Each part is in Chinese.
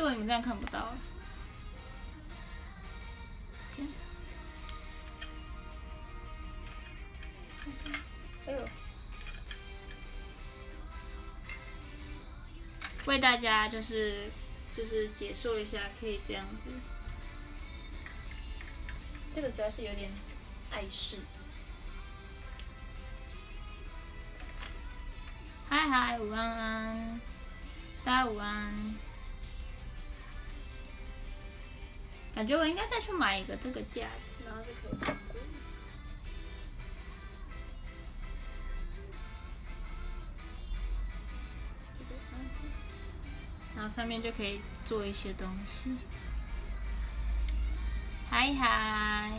果你们这样看不到。哎呦！为大家就是就是解说一下，可以这样子。这个实在是有点碍事。嗨嗨，午安安，大家午安。感觉我应该再去买一个这个架子，然后就可以放这里。然后上面就可以做一些东西。嗨嗨，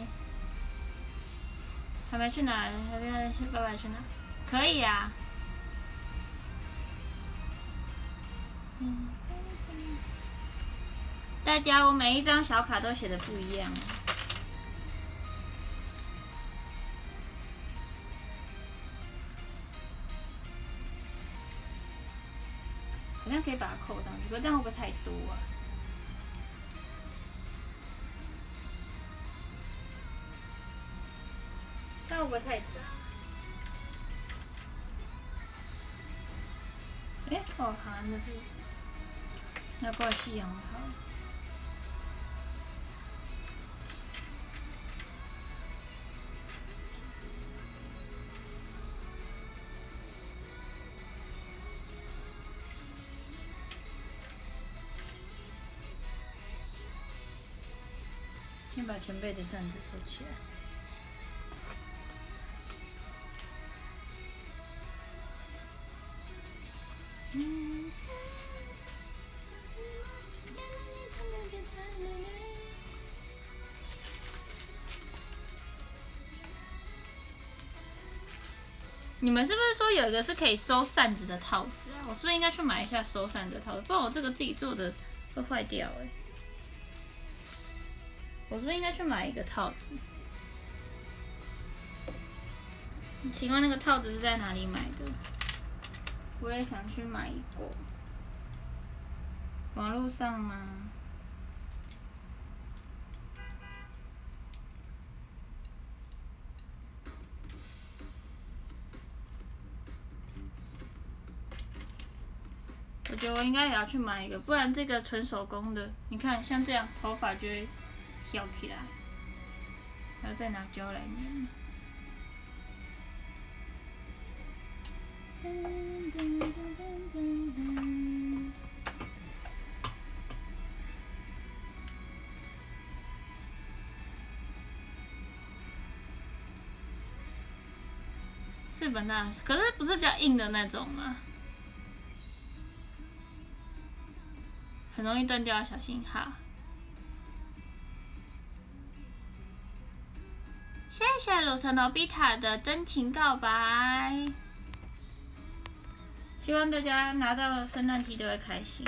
还没去哪？还在先爸爸去哪？可以呀。大家，我每一张小卡都写的不一样。好像可以把它扣上去，不过这样会不会太多啊？这样会不会太杂？哎，哦，好像是那挂夕阳好。前辈的扇子收起来。你们是不是说有一个是可以收扇子的套子啊？我是不是应该去买一下收扇子的套子？不然我这个自己做的会坏掉哎。我是不是应该去买一个套子？请问那个套子是在哪里买的？我也想去买一个。网络上吗？我觉得我应该也要去买一个，不然这个纯手工的，你看像这样头发就会翘起来，然后再拿胶来粘。日本的，可是不是比较硬的那种吗？很容易断掉，小心哈！谢谢鲁城诺比塔的真情告白，希望大家拿到圣诞题都会开心。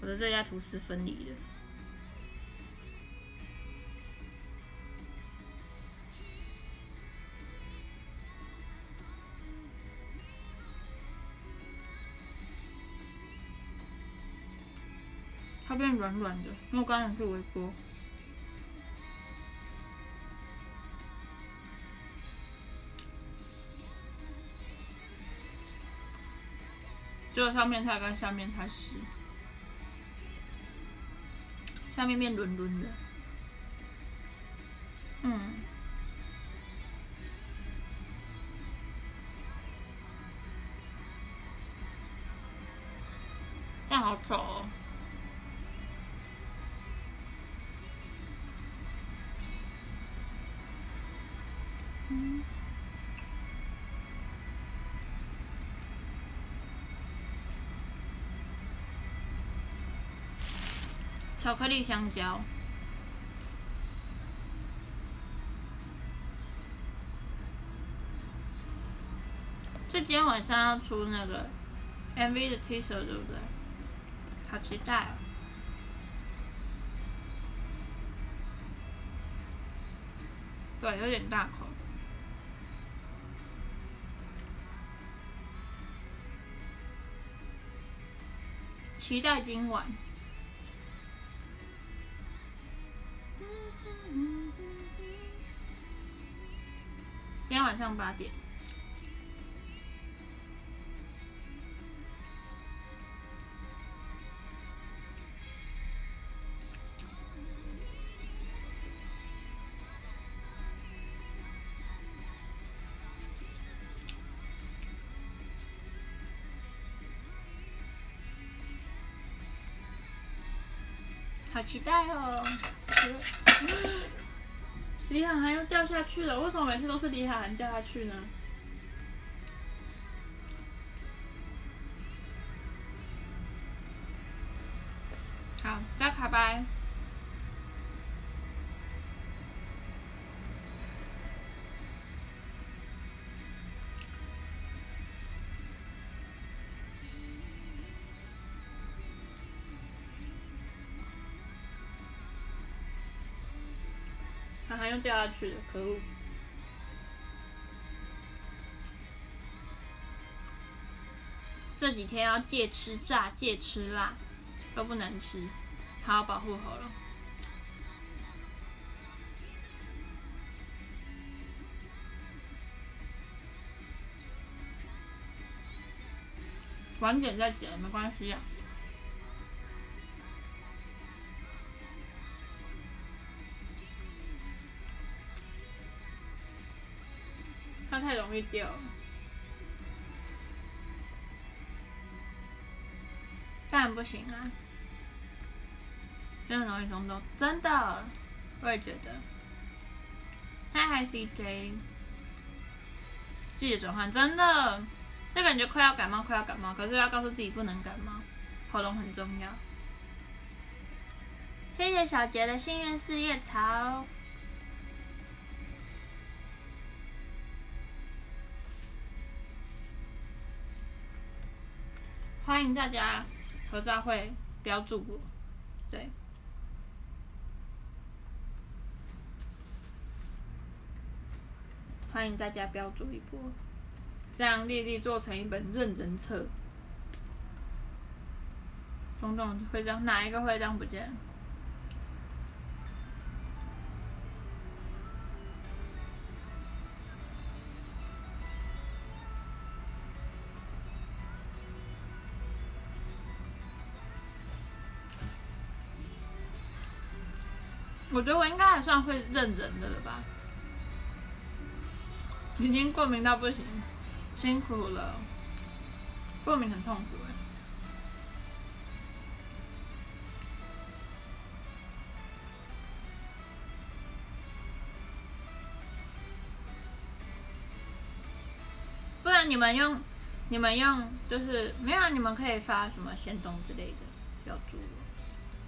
我的这家图是分离的。它变软软的，因为我刚才是微波。就是上面太干，下面太湿，下面变润润的。嗯，但好丑哦。巧克力香蕉，这今天晚上要出那个 MV 的 teaser 对不对？好期待哦！对，有点大口。期待今晚。晚上八点。好期待哦！李海涵又掉下去了，为什么每次都是李海涵掉下去呢？掉下去了，可恶！这几天要戒吃炸，戒吃辣，都不能吃，好好保护喉咙。晚点再剪没关系啊。太容易掉，当然不行啊！真的容易松动，真的，我也觉得。嗨嗨 CJ，季节转换真的，就感觉快要感冒，快要感冒，可是要告诉自己不能感冒，喉咙很重要。谢谢小杰的幸运四叶草。欢迎大家合照会标注，对，欢迎大家标注一波，这样丽丽做成一本认真册。松动徽章哪一个徽章不见了？我觉得我应该还算会认人的了吧，已经过敏到不行，辛苦了，过敏很痛苦哎。不然你们用，你们用就是没有，你们可以发什么先动之类的标注。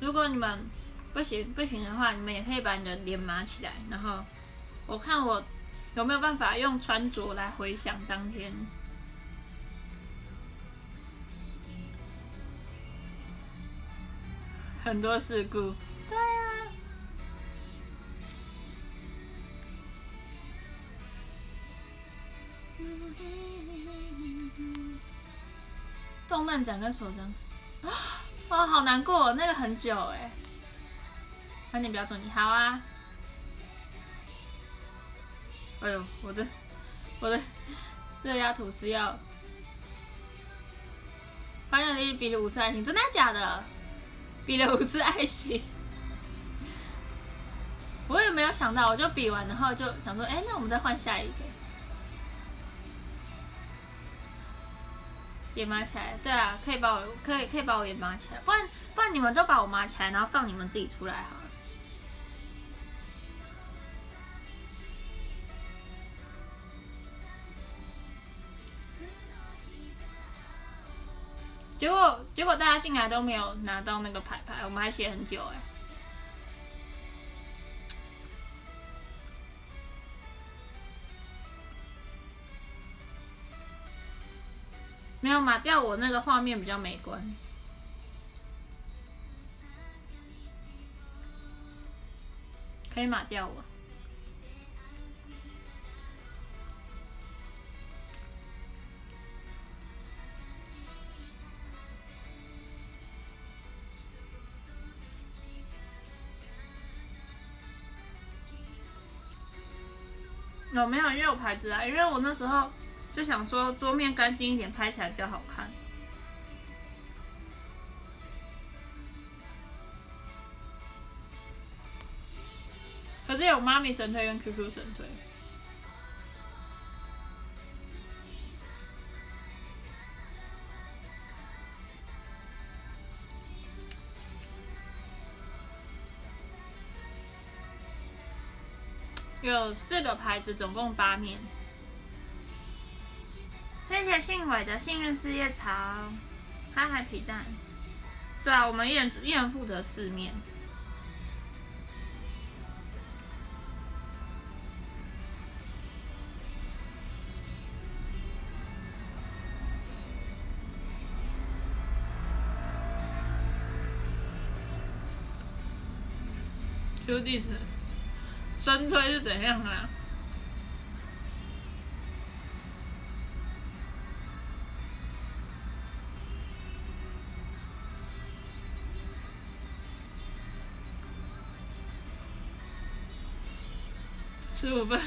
如果你们。不行不行的话，你们也可以把你的脸码起来，然后我看我有没有办法用穿着来回想当天很多事故。对啊，动漫展跟手张啊，哇，好难过，那个很久哎。欢迎不要走，你好啊！哎呦，我的我的热压吐司要，欢迎你比了五次爱心，真的假的？比了五次爱心，我也没有想到，我就比完，然后就想说，哎，那我们再换下一个，也麻起来，对啊，可以把我可以可以把我也麻起来，不然不然你们都把我麻起来，然后放你们自己出来好。结果，结果大家进来都没有拿到那个牌牌，我们还写很久哎。没有码掉我那个画面比较美观，可以码掉我。有没有？因为我牌子啊，因为我那时候就想说桌面干净一点，拍起来比较好看。可是有妈咪神推跟 QQ 神推。有四个牌子，总共八面。谢谢信伟的幸运事业潮，嗨嗨皮蛋。对啊，我们一人一人负责四面。就第四。深推是怎样啊？十五分。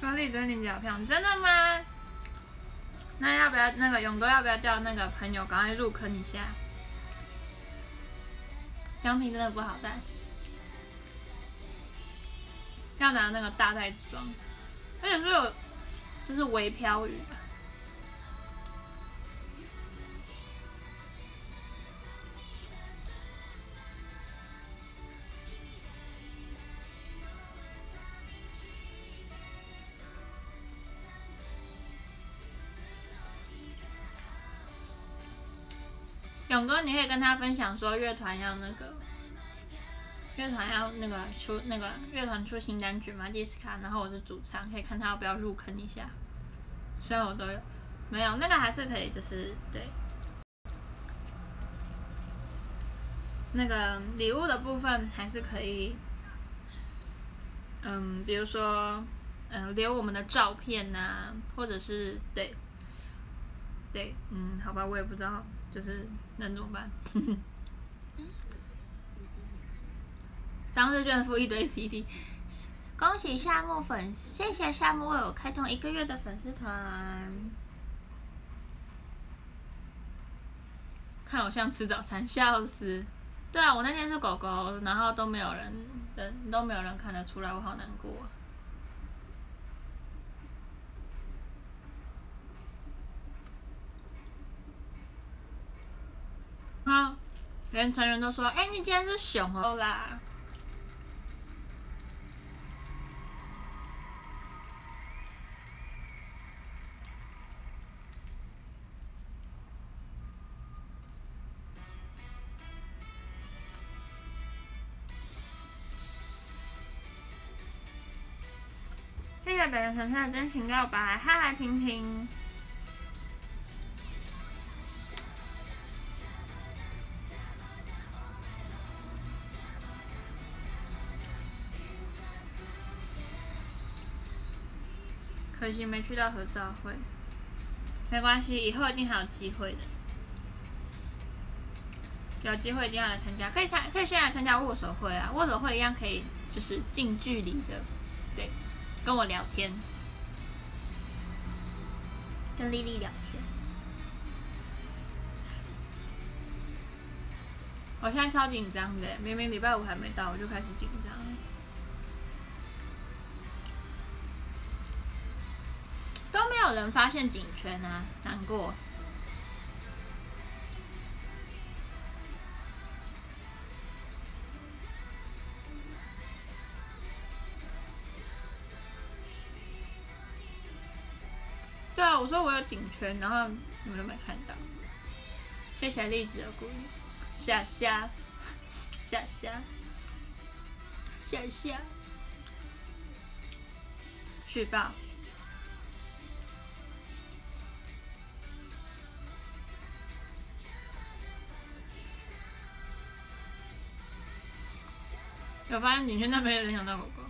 高丽珍妮比较漂亮，真的吗？那要不要那个勇哥要不要叫那个朋友赶快入坑一下？奖品真的不好带，要拿那个大袋子装，而且是有就是微飘雨。勇哥，你可以跟他分享说乐团要那个，乐团要那个出那个乐团出新单曲嘛，迪斯卡，然后我是主唱，可以看他要不要入坑一下。虽然我都有，没有那个还是可以，就是对。那个礼物的部分还是可以，嗯，比如说，嗯，留我们的照片呐，或者是对，对，嗯，好吧，我也不知道。就是能怎么办？哼 哼当日卷付一堆 CD，恭喜夏木粉，谢谢夏木为我开通一个月的粉丝团。看我像吃早餐，笑死！对啊，我那天是狗狗，然后都没有人，人都没有人看得出来，我好难过。啊！啊连成员都说：“哎，你今天是熊哦啦！”谢谢北人城城的真情告白，嗨嗨平平。可惜没去到合照会，没关系，以后一定还有机会的。有机会一定要来参加，可以参，可以先来参加握手会啊！握手会一样可以，就是近距离的，对，跟我聊天，跟丽丽聊天。我现在超紧张的，明明礼拜五还没到，我就开始紧张。能发现警犬啊，难过。对啊，我说我有警犬，然后你们都没看到。谢谢栗子的鼓励，下下下下下下，续报。我发现你现在没有人想到狗狗。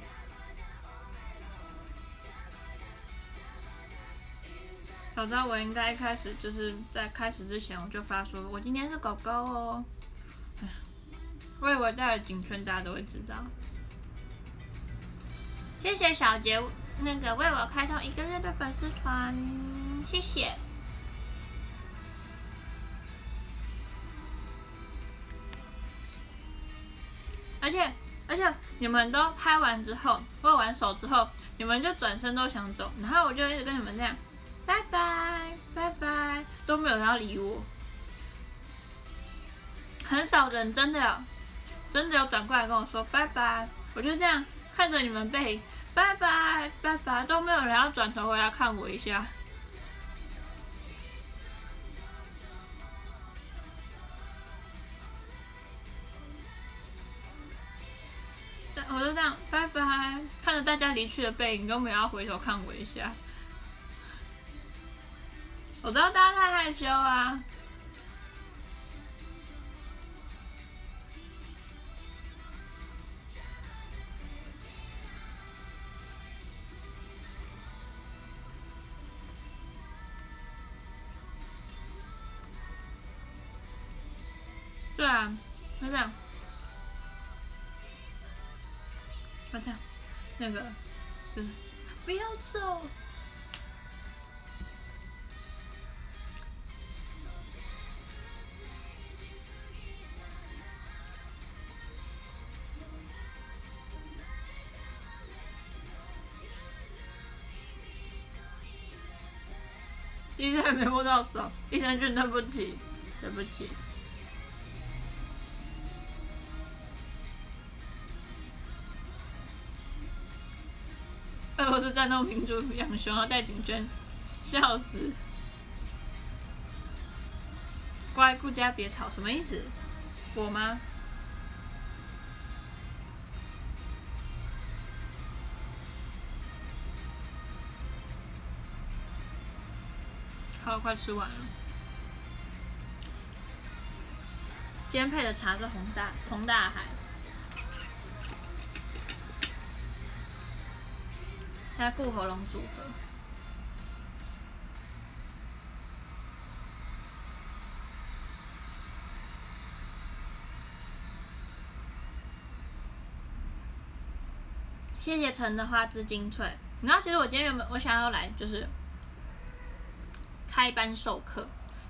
早知道我应该一开始就是在开始之前我就发说，我今天是狗狗哦。我以为戴了颈圈大家都会知道。谢谢小杰那个为我开通一个月的粉丝团，谢谢。而且而且你们都拍完之后握完手之后，你们就转身都想走，然后我就一直跟你们这样。拜拜拜拜，都没有人要理我，很少人真的有，真的有转过来跟我说拜拜，我就这样看着你们背拜拜拜拜，都没有人要转头回来看我一下。我就这样拜拜，看着大家离去的背影，都没有要回头看我一下。我知道大家太害羞啊。对啊，就这样，就这样，那个，就是不要走。医生还没摸到手，医生君对不起，对不起。战斗民族养熊要戴颈圈，笑死！乖，顾家别吵，什么意思？我吗？好，快吃完了。今天配的茶是红大红大海，加固喉咙组合。谢谢陈的花枝精粹。然后其实我今天原本我想要来就是。开班授课，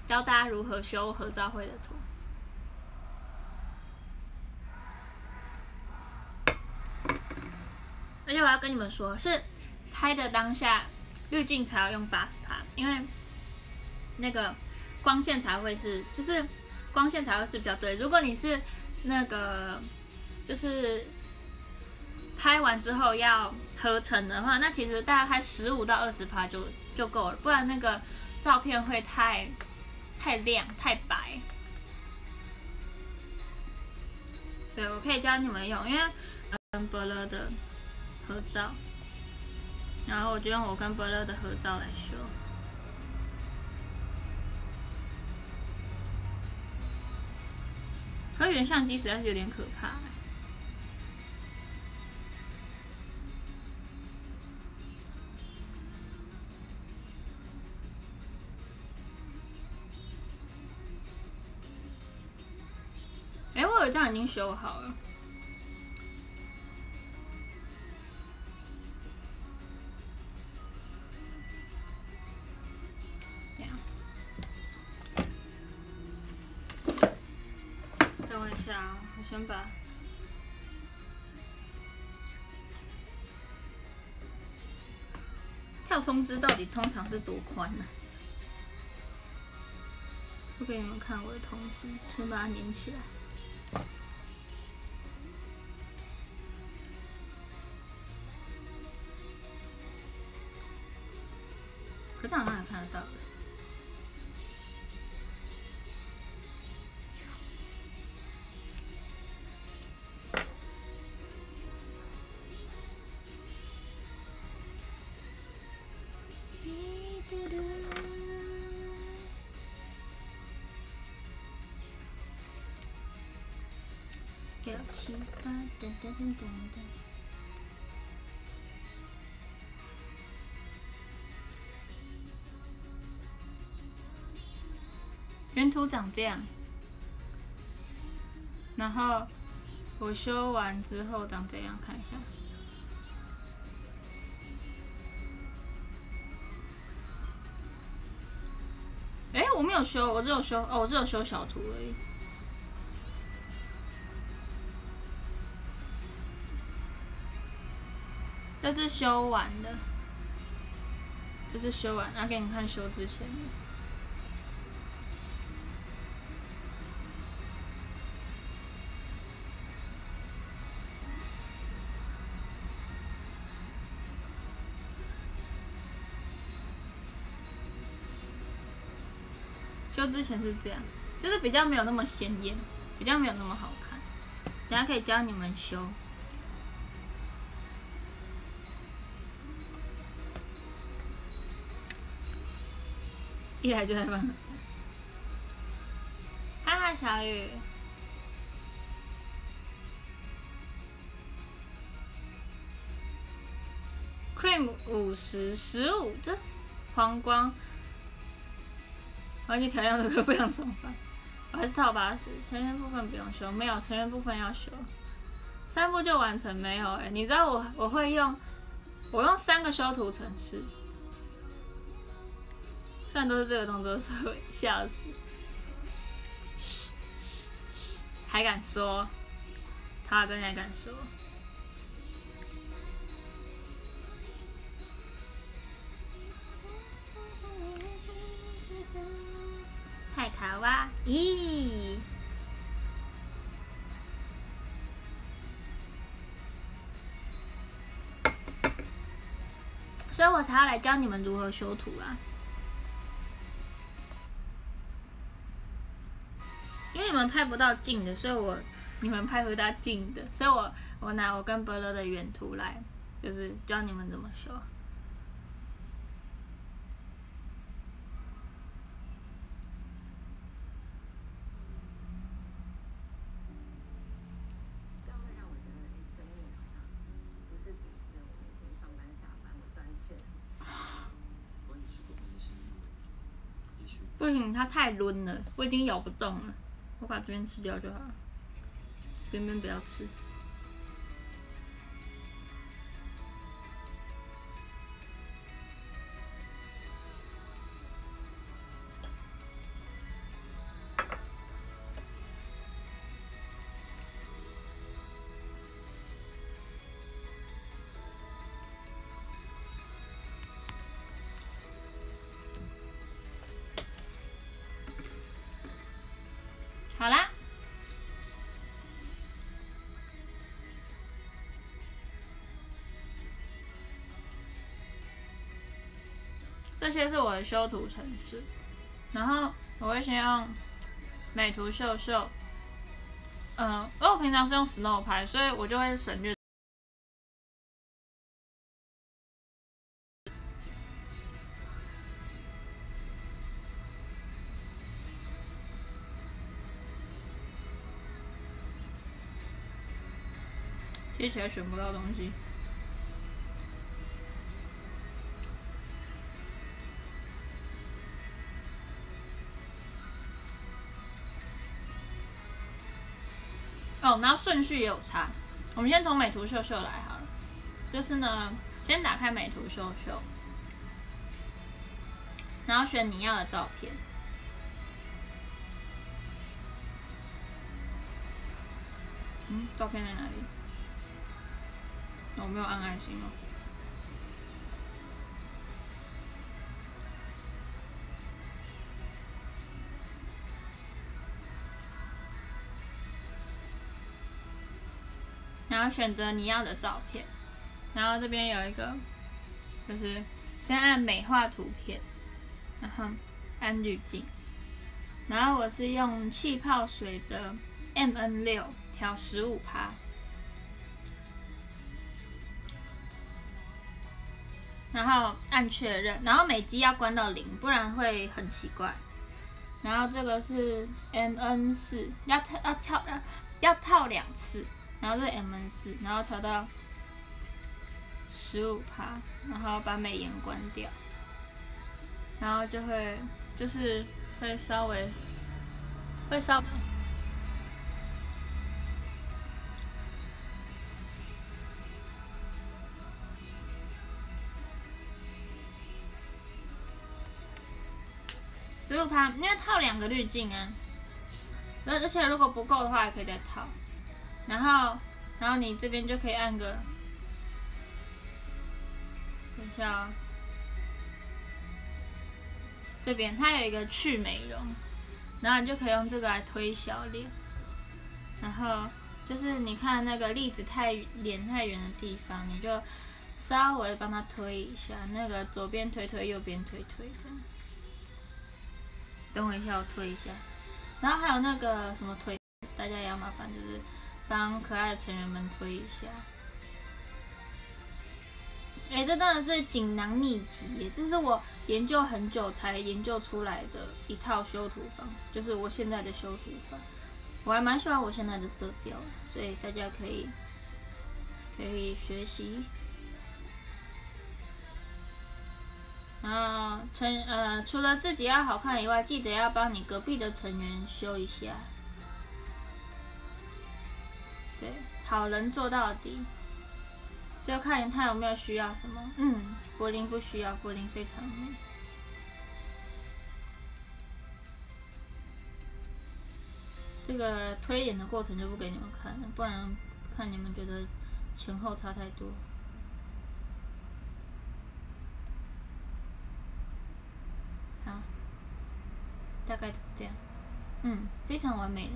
教大家如何修合照会的图。而且我要跟你们说，是拍的当下滤镜才要用八十帕，因为那个光线才会是，就是光线才会是比较对。如果你是那个就是拍完之后要合成的话，那其实大概开十五到二十帕就就够了，不然那个。照片会太太亮太白，对我可以教你们用，因为跟伯乐的合照，然后我就用我跟伯乐的合照来修。可原相机实在是有点可怕。哎，我有这样已经修好了。先把跳通知到底通常是多宽呢？不给你们看我的通知，先把它粘起来。可这好像也看得到。六七八，噔噔噔噔噔。原图长这样，然后我修完之后长这样？看一下。哎，我没有修，我只有修哦，我只有修小图而已。这是修完的，这是修完，拿给你看修之前的。修之前是这样，就是比较没有那么鲜艳，比较没有那么好看。等下可以教你们修。一来就在办公室。嗨嗨，小雨。Cream 五十十五，这是黄光。环境调亮的歌不想重发，我还是套八十。成员部分不用修，没有成员部分要修。三步就完成没有？哎，你知道我我会用，我用三个修图程式，虽然都是这个动作，会笑死。还敢说？他跟还敢说？太卡哇咦！所以我才要来教你们如何修图啊！因为你们拍不到近的，所以我你们拍不到近的，所以我我拿我跟伯乐的原图来，就是教你们怎么修。不行，它太抡了，我已经咬不动了。我把这边吃掉就好了，边边不要吃。些是我的修图程式，然后我会先用美图秀秀，嗯，因为我平常是用 Snow 拍，所以我就会省略。接起来选不到东西。然后顺序也有差。我们先从美图秀秀来好了。就是呢，先打开美图秀秀，然后选你要的照片。嗯，照片在哪里？我没有按爱心哦。然后选择你要的照片，然后这边有一个，就是先按美化图片，然后按滤镜，然后我是用气泡水的 M N 六调十五趴。然后按确认，然后美肌要关到零，不然会很奇怪。然后这个是 M N 四，要跳要跳要要套两次，然后是 M N 四，然后调到十五趴，然后把美颜关掉，然后就会就是会稍微会稍。十五趴，因为套两个滤镜啊，而而且如果不够的话，也可以再套。然后，然后你这边就可以按个，等一下啊，这边它有一个去美容，然后你就可以用这个来推小脸。然后就是你看那个粒子太脸太圆的地方，你就稍微帮它推一下，那个左边推推，右边推推这样。等我一下，我推一下。然后还有那个什么推，大家也要麻烦，就是帮可爱的成员们推一下。哎，这真的是锦囊秘籍，这是我研究很久才研究出来的一套修图方式，就是我现在的修图法。我还蛮喜欢我现在的色调，所以大家可以可以学习。然后成呃，除了自己要好看以外，记得要帮你隔壁的成员修一下。对，好人做到底，就看他有没有需要什么。嗯，柏林不需要，柏林非常美。这个推演的过程就不给你们看了，不然看你们觉得前后差太多。好，大概这样，嗯，非常完美的。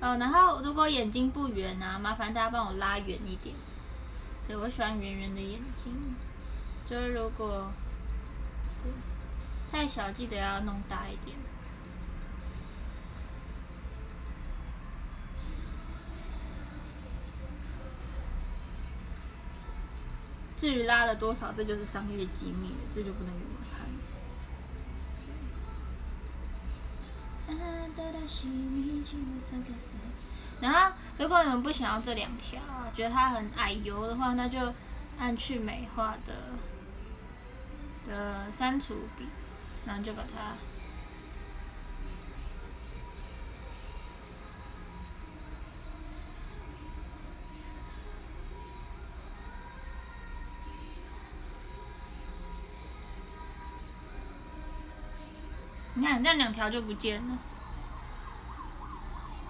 哦，然后如果眼睛不圆啊，麻烦大家帮我拉圆一点。对，我喜欢圆圆的眼睛。就是如果太小，记得要弄大一点。至于拉了多少，这就是商业机密了，这就不能 然后，如果你们不想要这两条，觉得它很矮油的话，那就按去美化的的删除笔，然后就把它。你看，这样两条就不见了。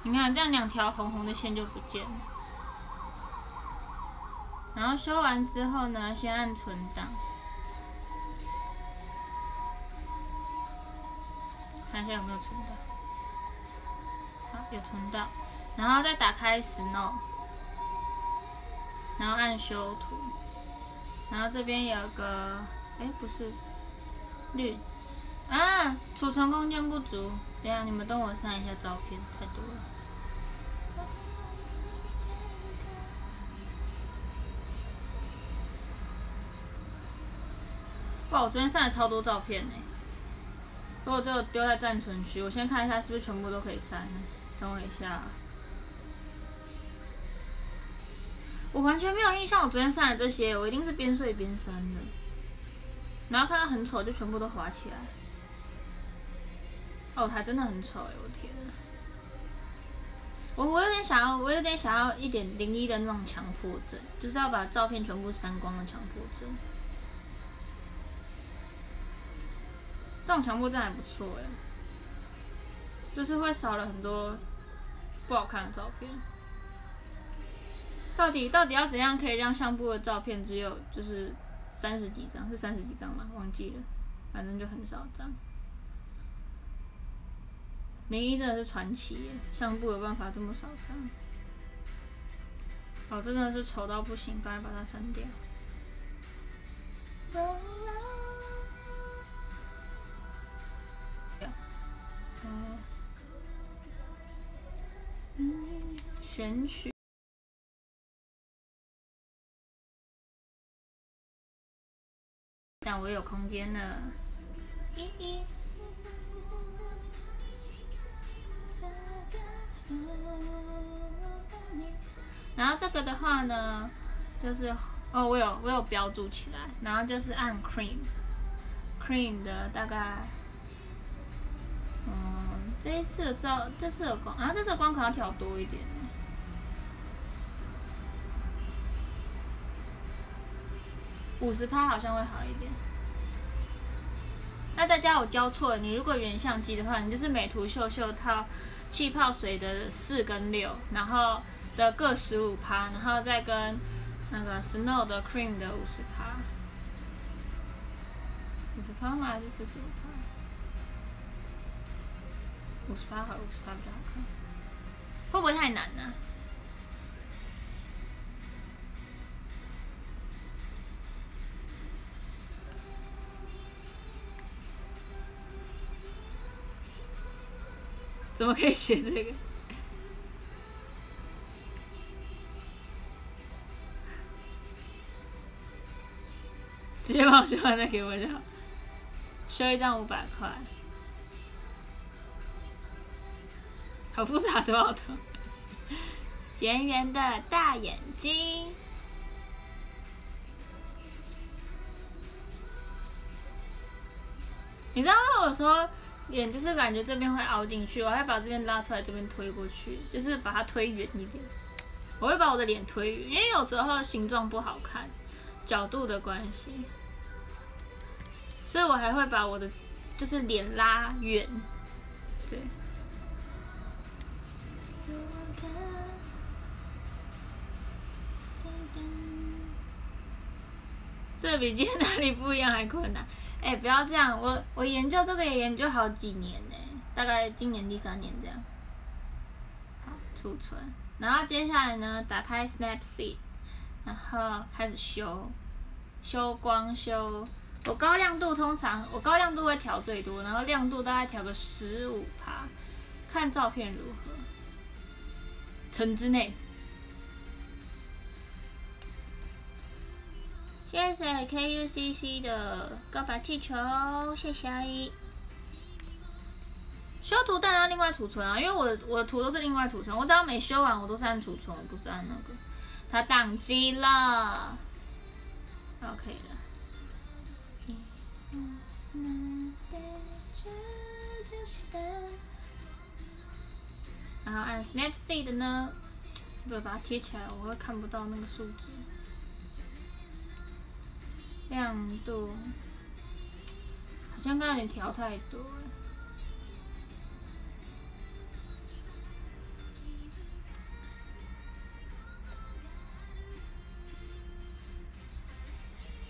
你看，这样两条红红的线就不见了。然后修完之后呢，先按存档，看一下有没有存档。好，有存档。然后再打开 Snow，然后按修图。然后这边有个，哎，不是，绿。啊，储存空间不足。等下，你们等我删一下照片，太多了。哇，我昨天删了超多照片呢。如果就丢在暂存区，我先看一下是不是全部都可以删。等我一下。我完全没有印象，我昨天删的这些，我一定是边睡边删的。然后看到很丑，就全部都划起来。哦，它真的很丑哎！我天我我有点想要，我有点想要一点零一的那种强迫症，就是要把照片全部删光的强迫症。这种强迫症还不错哎，就是会少了很多不好看的照片。到底到底要怎样可以让相簿的照片只有就是三十几张？是三十几张吗？忘记了，反正就很少张。零一真的是传奇耶，相簿有办法这么少张，哦，真的是丑到不行，赶快把它删掉。选取，但我有空间了。然后这个的话呢，就是哦，我有我有标注起来，然后就是按 cream，cream 的大概，嗯，这一次的照，这次的光，啊，这次的光可能要调多一点。五十趴好像会好一点。那大家我教错了，你如果原相机的话，你就是美图秀秀套气泡水的四跟六，然后的各十五趴，然后再跟那个 Snow 的 Cream 的五十趴。五十趴吗？还是四十五趴？五十趴好，五十趴比较好看。会不会太难呢？怎么可以学这个？直接把我修完再给我就好。修一张五百块，好复杂的奥特。圆圆的大眼睛，你知道我说。脸就是感觉这边会凹进去，我还把这边拉出来，这边推过去，就是把它推圆一点。我会把我的脸推圆，因为有时候形状不好看，角度的关系，所以我还会把我的就是脸拉圆，对。这比今天哪里不一样还困难？哎，不要这样！我我研究这个也研究好几年呢，大概今年第三年这样。储存，然后接下来呢，打开 Snapseed，然后开始修，修光修。我高亮度通常我高亮度会调最多，然后亮度大概调个十五帕，看照片如何。城之内。谢谢 KUCC 的告白气球，谢谢阿姨。修图当然要另外储存啊，因为我的我的图都是另外储存，我只要没修完，我都是按储存，我不是按那个。它宕机了，OK 了。然后按 Snapseed 呢，对，把它贴起来，我会看不到那个数字。亮度好像刚刚你调太多了。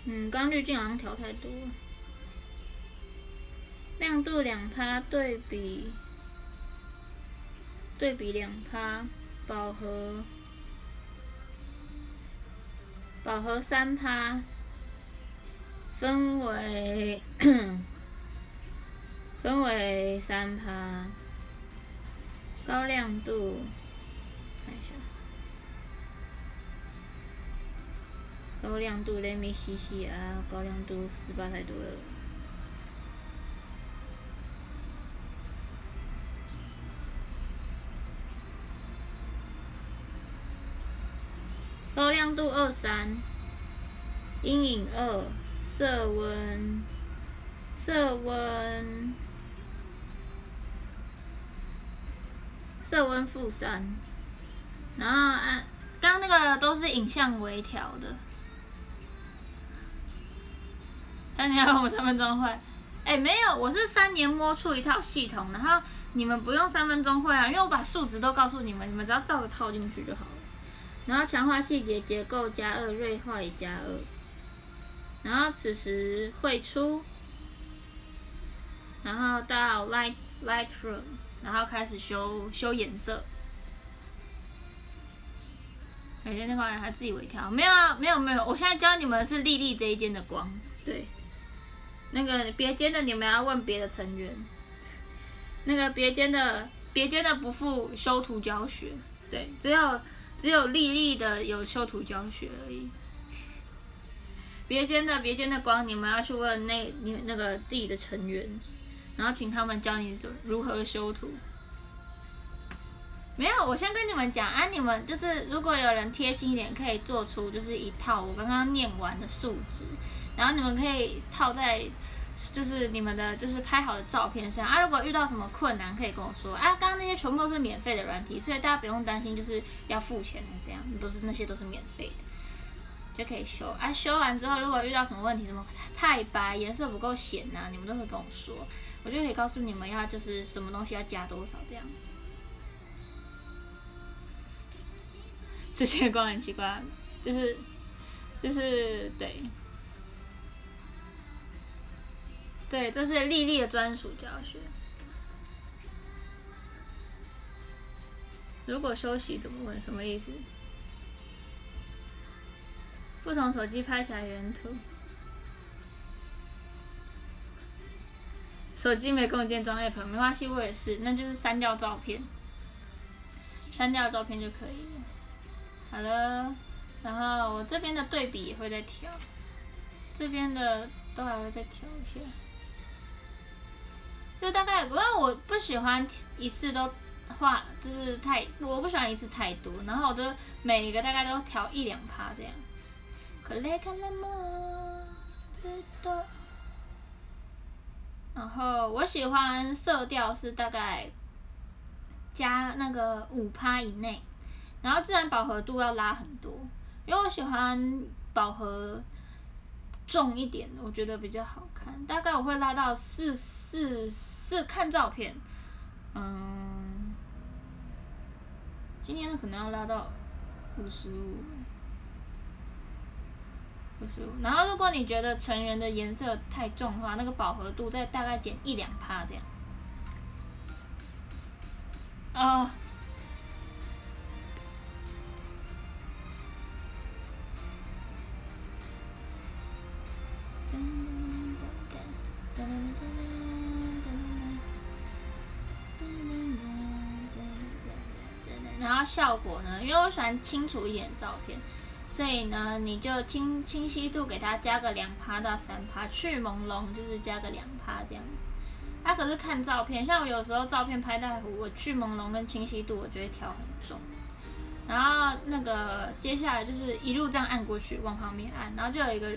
嗯，刚滤镜好像调太多了。亮度两趴对比，对比两趴，饱和，饱和三趴。分为 分为三趴，高亮度，看一下，高亮度，Let me see see 啊，高亮度十八太多了，高亮度二三，阴影二。色温，色温，色温负三，然后按刚刚那个都是影像微调的。三年后我三分钟会，哎，没有，我是三年摸出一套系统，然后你们不用三分钟会啊，因为我把数值都告诉你们，你们只要照着套进去就好了。然后强化细节结构加二，锐化也加二。然后此时绘出，然后到 Light Lightroom，然后开始修修颜色。每天那个人还自己微调，没有啊，没有没有，我现在教你们是丽丽这一间的光，对。那个别间的你们要问别的成员，那个别间的别间的不附修图教学，对，只有只有丽丽的有修图教学而已。别间的别间的光，你们要去问那你那个自己的成员，然后请他们教你怎如何修图。没有，我先跟你们讲啊，你们就是如果有人贴心一点，可以做出就是一套我刚刚念完的数值，然后你们可以套在就是你们的就是拍好的照片上啊。如果遇到什么困难，可以跟我说啊。刚刚那些全部都是免费的软体，所以大家不用担心，就是要付钱的这样，都是那些都是免费的，就可以修啊。修完之后，如果遇到什么问题，什么太白、颜色不够显呐，你们都会跟我说，我就可以告诉你们要就是什么东西要加多少这样。这些光很奇怪，就是就是对。对，这是丽丽的专属教学。如果休息怎么问？什么意思？不同手机拍起来原图。手机没空间装 app，没关系，我也是，那就是删掉照片，删掉照片就可以了。好了，然后我这边的对比也会再调，这边的都还会再调一下。就大概，因为我不喜欢一次都画，就是太，我不喜欢一次太多，然后我就每一个大概都调一两趴这样。然后我喜欢色调是大概加那个五趴以内，然后自然饱和度要拉很多，因为我喜欢饱和。重一点的，我觉得比较好看。大概我会拉到四四四，看照片，嗯，今天的可能要拉到五十五，不是。然后如果你觉得成员的颜色太重的话，那个饱和度再大概减一两帕这样。哦。然后效果呢？因为我喜欢清楚一点的照片，所以呢，你就清清晰度给它加个两趴到三趴，去朦胧就是加个两趴这样子。它可是看照片，像我有时候照片拍太糊，我去朦胧跟清晰度我就会调很重。然后那个接下来就是一路这样按过去，往旁边按，然后就有一个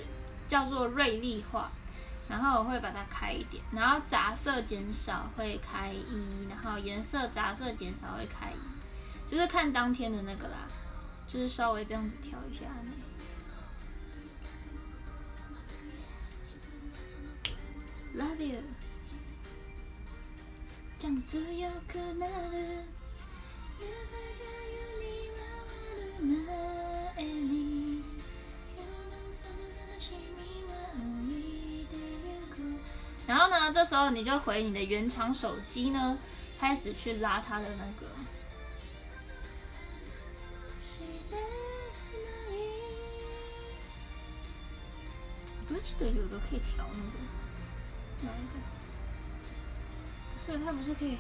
叫做锐利化。然后我会把它开一点，然后杂色减少会开一，然后颜色杂色减少会开一，就是看当天的那个啦，就是稍微这样子调一下。Love you，这样子最有可能。然后呢，这时候你就回你的原厂手机呢，开始去拉它的那个。不是这个有的可以调那个，哪一个？所以它不是可以。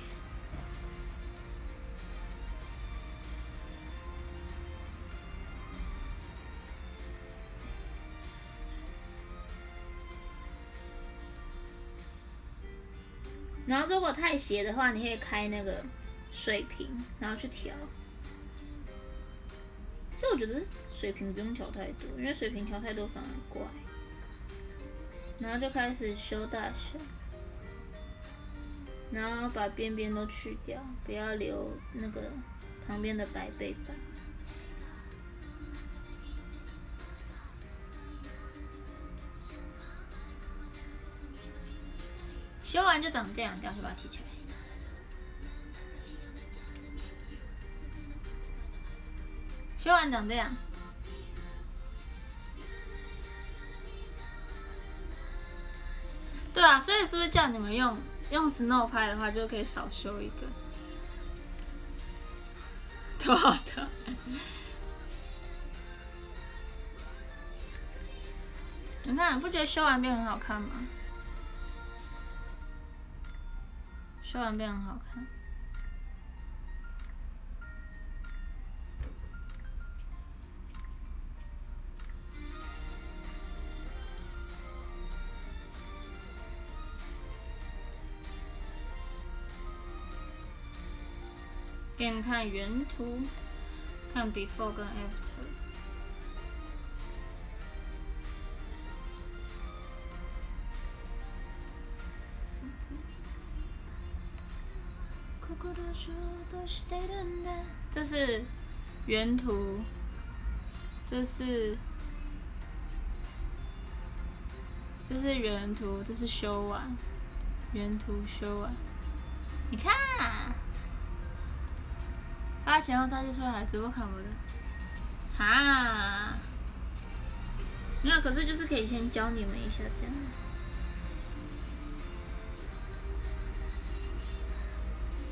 然后如果太斜的话，你可以开那个水平，然后去调。其实我觉得水平不用调太多，因为水平调太多反而怪。然后就开始修大小，然后把边边都去掉，不要留那个旁边的白背板。修完就长这样，掉是把它提起来。修完长这样。对啊，所以是不是叫你们用用 Snow 拍的话，就可以少修一个？多好的！你看，不觉得修完变很好看吗？修完变很好看。给你们看原图，看 before 跟 after。这是原图，这是这是原图，这是修完，原图修完，你看，发前后照就出来，直播看不到，哈，没有，可是就是可以先教你们一下这样子。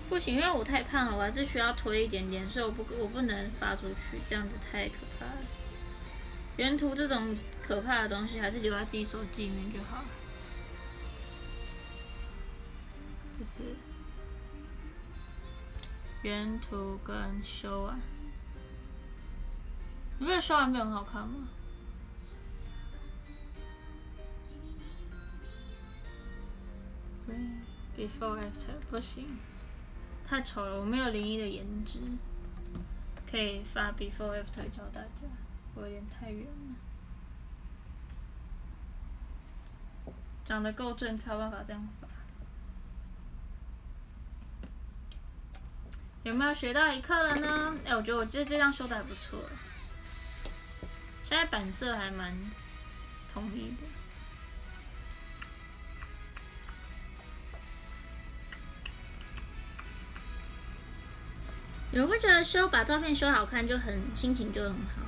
不行，因为我太胖了，我还是需要推一点点，所以我不我不能发出去，这样子太可怕了。原图这种可怕的东西，还是留在自己手机里面就好了。就是原图跟修完，你不觉得修完片很好看吗？Before after 不行。太丑了，我没有林一的颜值，可以发 before after 教大家，我有点太远了，长得够正才有办法这样发。有没有学到一课了呢？哎，我觉得我这这张修的还不错，现在版色还蛮统一的。有会觉得修把照片修好看就很心情就很好。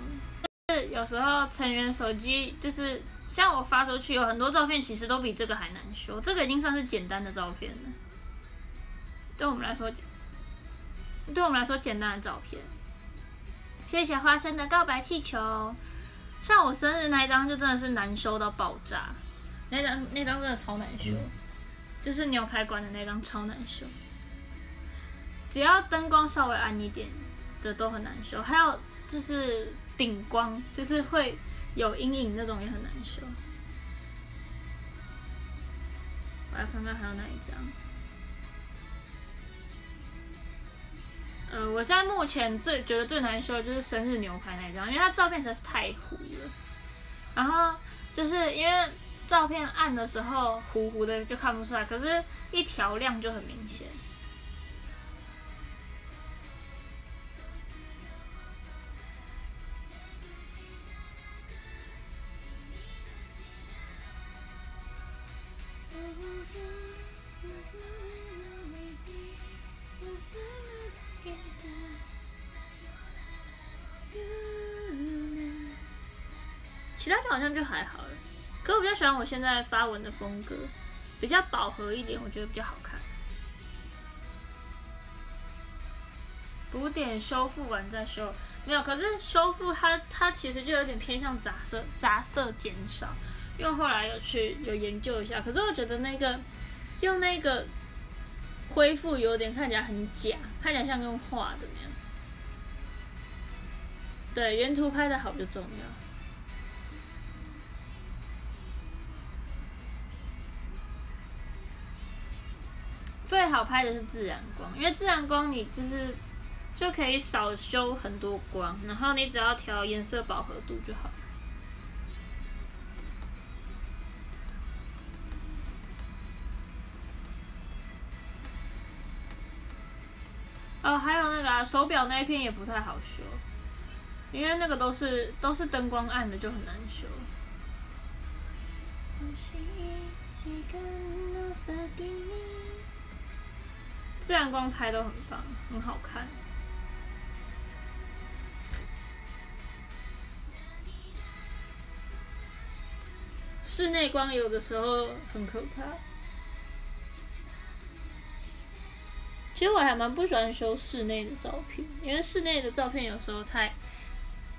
是有时候成员手机就是像我发出去有很多照片，其实都比这个还难修。这个已经算是简单的照片了，对我们来说，对我们来说简单的照片。谢谢花生的告白气球。像我生日那一张就真的是难收到爆炸，那张那张真的超难修，就是牛排馆的那张超难修。只要灯光稍微暗一点的都很难修，还有就是顶光，就是会有阴影那种也很难修。我来看看还有哪一张。呃，我现在目前最觉得最难修的就是生日牛排那张，因为它照片实在是太糊了。然后就是因为照片暗的时候糊糊的就看不出来，可是一调亮就很明显。其他好像就还好了，可我比较喜欢我现在发文的风格，比较饱和一点，我觉得比较好看。补点修复完再修，没有，可是修复它它其实就有点偏向杂色，杂色减少。因为后来有去有研究一下，可是我觉得那个用那个恢复有点看起来很假，看起来像用画的那样。对，原图拍的好就重要。最好拍的是自然光，因为自然光你就是就可以少修很多光，然后你只要调颜色饱和度就好。哦，还有那个啊手表那一片也不太好修，因为那个都是都是灯光暗的，就很难修。自然光拍都很棒，很好看。室内光有的时候很可怕。其实我还蛮不喜欢修室内的照片，因为室内的照片有时候太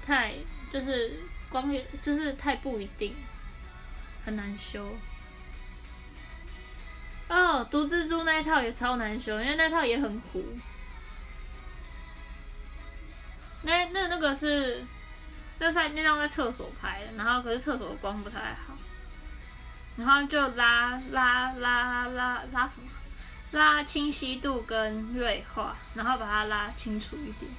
太就是光就是太不一定，很难修。哦，毒蜘蛛那一套也超难修，因为那套也很糊。那那那个是，那在那张在厕所拍的，然后可是厕所的光不太好，然后就拉拉拉拉拉什么，拉清晰度跟锐化，然后把它拉清楚一点。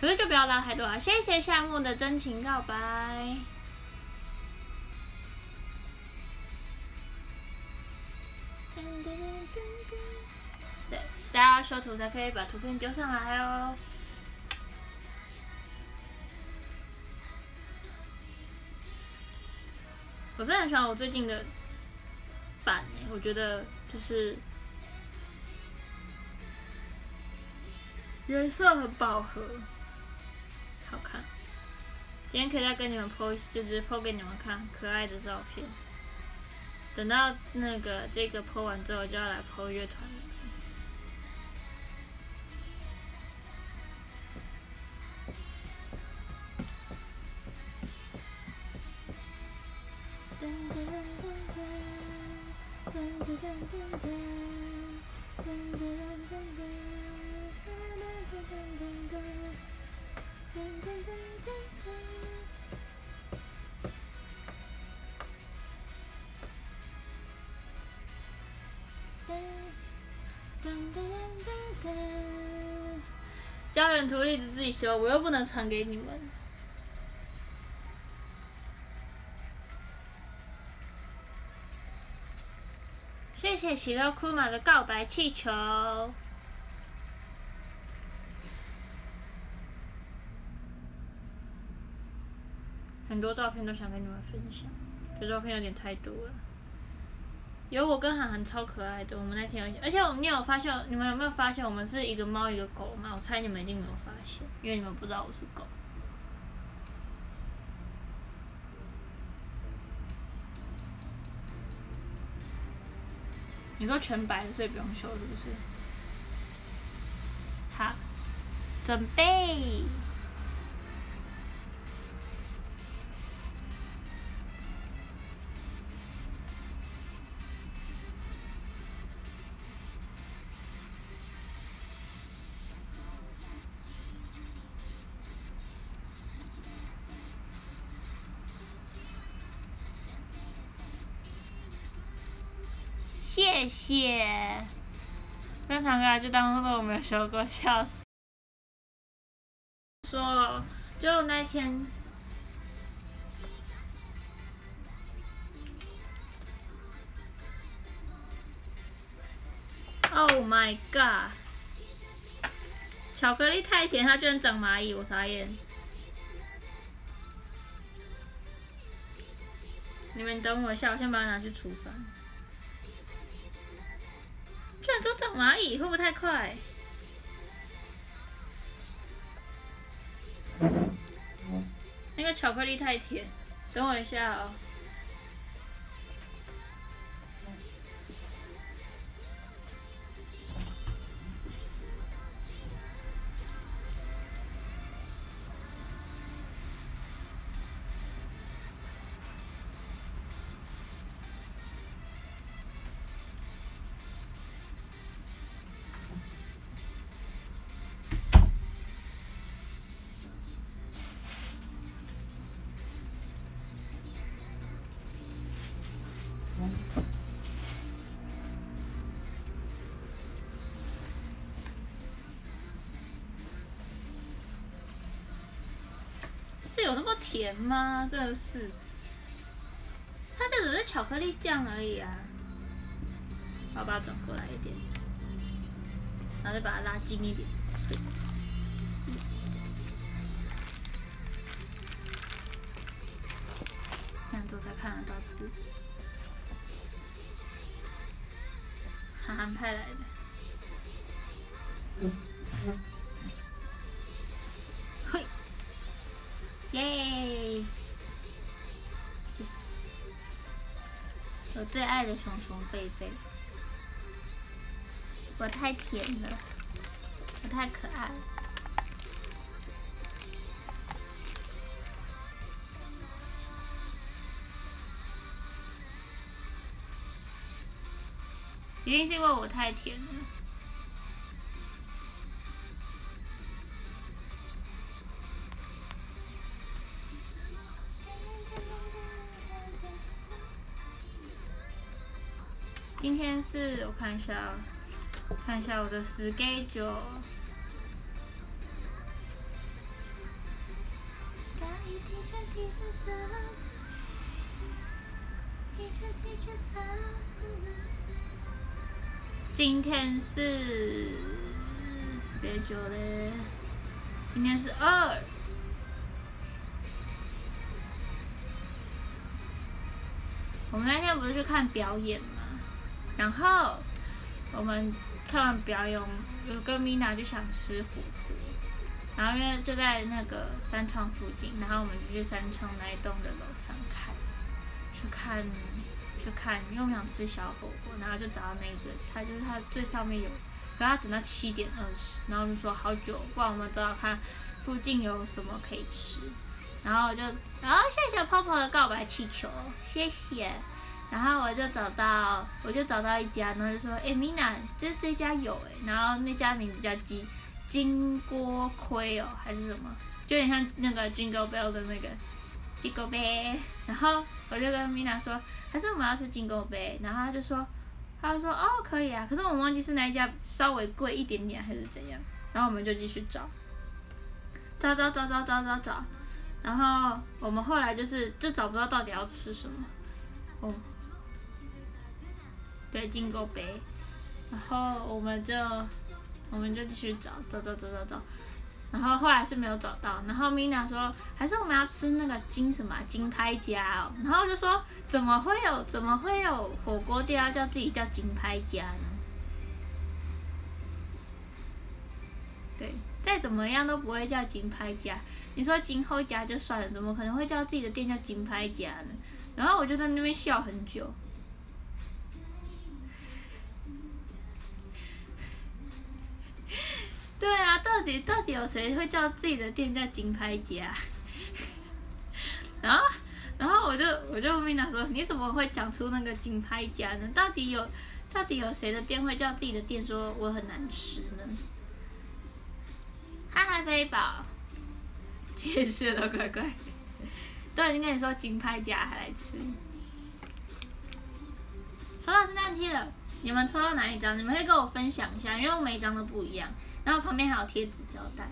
可是就不要拉太多啊！谢谢夏木的真情告白。对，大家修图才可以把图片丢上来哦。我真的很喜欢我最近的版诶，我觉得就是颜色很饱和，好看。今天可以再跟你们 po，就直接 po 给你们看可爱的照片。等到那个这个 po 完之后，就要来 po 乐团了。胶原图例子自己修，我又不能传给你们。谢谢喜乐库玛的告白气球，很多照片都想跟你们分享，这照片有点太多了。有我跟涵涵超可爱的，我们那天有，而且我们你有发现，你们有没有发现我们是一个猫一个狗吗？我猜你们一定没有发现，因为你们不知道我是狗。你说全白，所以不用修，是不是？好，准备。谢谢，非常可爱，就当做我没有修过，笑死。说了，就那天，Oh my god！巧克力太甜，它居然长蚂蚁，我傻眼。你们等我一下，我先把它拿去厨房。居然给我长蚂蚁，会不会太快？那个巧克力太甜，等我一下哦。甜吗？真的是，它这只是巧克力酱而已啊！我把它转过来一点，然后再把它拉近一点，的熊熊贝贝，我太甜了，我太可爱。一定是因为我太甜了。是我看一下，看一下我的 schedule。今天是 schedule 嘞，今天是二。我们那天不是去看表演吗？然后我们看完表演，有跟 Mina 就想吃火锅，然后因为就在那个三创附近，然后我们就去三创那一栋的楼上看，去看。去看，因为我们想吃小火锅，然后就找到那个，他就是他最上面有，可他等到七点二十，然后就说好久，不然我们都要看附近有什么可以吃，然后就，然后谢谢泡泡的告白气球，谢谢，然后我就找到，我就找到一家，然后就说，哎，Mina，就是这家有哎，然后那家名字叫金金锅盔哦，还是什么，就有点像那个 Jingle Bell 的那个 Jingle Bell，然后我就跟 Mina 说。还是我们要吃金钩杯，然后他就说，他就说哦可以啊，可是我忘记是哪一家稍微贵一点点还是怎样，然后我们就继续找，找找找找找找找，然后我们后来就是就找不到到底要吃什么，哦，对金钩杯，然后我们就我们就继续找找找找找找。然后后来是没有找到，然后 Mina 说还是我们要吃那个金什么金拍家哦，然后就说怎么会有怎么会有火锅店要叫自己叫金拍家呢？对，再怎么样都不会叫金拍家。你说金后家就算了，怎么可能会叫自己的店叫金拍家呢？然后我就在那边笑很久。对啊，到底到底有谁会叫自己的店叫金牌家？然后，然后我就我就问他说：“你怎么会讲出那个金牌家呢？到底有到底有谁的店会叫自己的店说我很难吃呢？”嗨嗨飞宝，解释了乖乖，都已经跟你说金牌家还来吃。抽到圣诞贴了，你们抽到哪一张？你们可以跟我分享一下，因为我每一张都不一样。然后旁边还有贴纸胶带，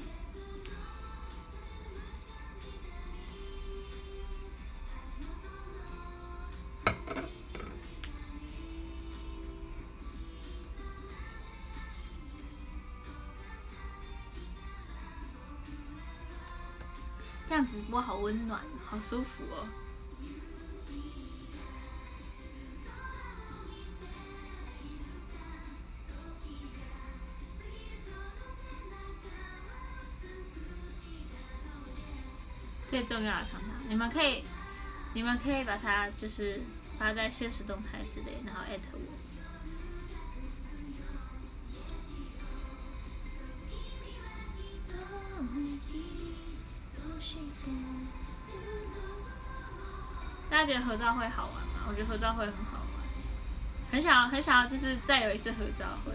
这样直播好温暖，好舒服哦。重要的糖糖，你们可以，你们可以把它就是发在现实动态之类，然后艾特我。大家觉得合照会好玩吗？我觉得合照会很好玩，很想要很想要就是再有一次合照会。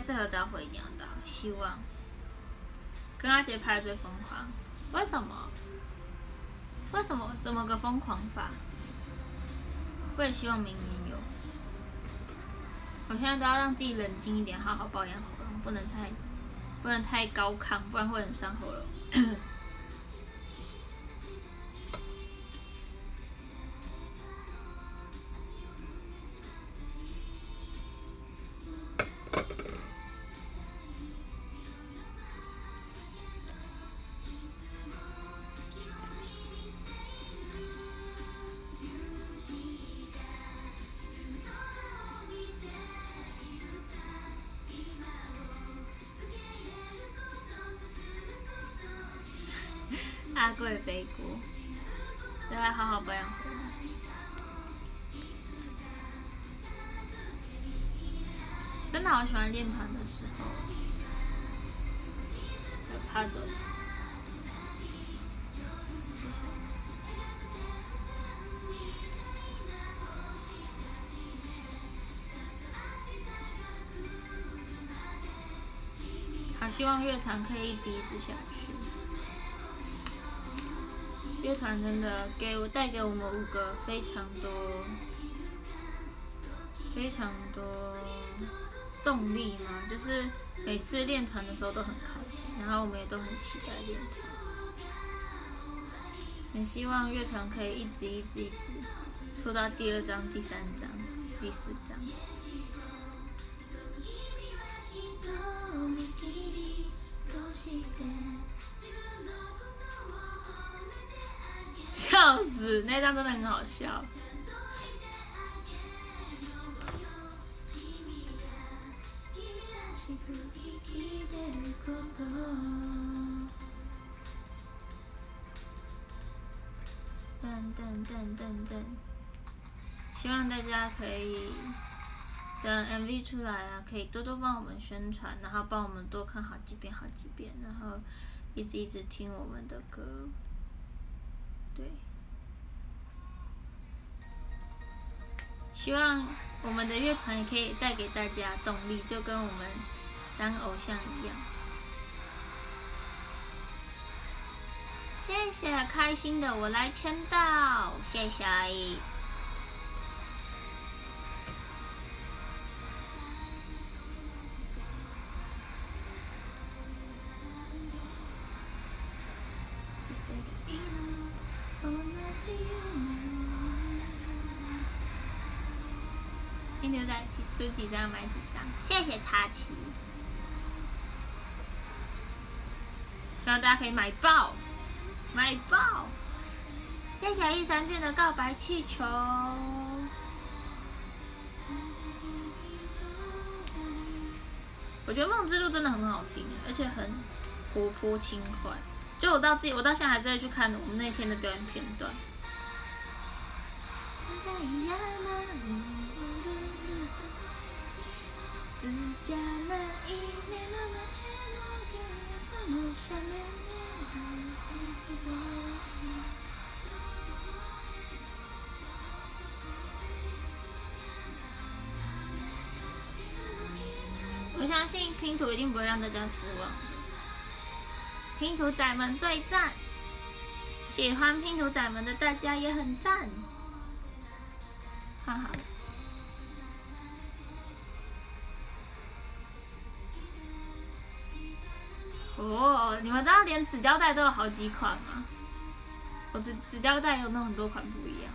这合照会一定要到，希望跟阿杰拍最疯狂，为什么？为什么怎么个疯狂法？我也希望明年有。我现在都要让自己冷静一点，好好保养喉咙，不能太不能太高亢，不然会很伤喉咙。他喜欢练团的时候的 puzzles。好，希望乐团可以一直一直下去。乐团真的给我带给我们五个非常多。非常。动力嘛，就是每次练团的时候都很开心，然后我们也都很期待练团，很希望乐团可以一直一直一直出到第二章、第三章、第四章。笑死，那张真的很好笑。噔噔噔噔噔，希望大家可以等 MV 出来啊，可以多多帮我们宣传，然后帮我们多看好几遍、好几遍，然后一直一直听我们的歌。对，希望我们的乐团也可以带给大家动力，就跟我们当偶像一样。谢谢开心的我来签到，谢谢。拼图仔出几张买几张，谢谢插旗，希望大家可以买爆，买爆！谢谢一三卷的告白气球。我觉得《梦之路》真的很好听，而且很活泼轻快。就我到自己，我到现在还在去看我们那天的表演片段。我相信拼图一定不会让大家失望。拼图仔们最赞，喜欢拼图仔们的大家也很赞，哈哈。哦，你们知道连纸胶带都有好几款吗？我纸纸胶带有那很多款不一样，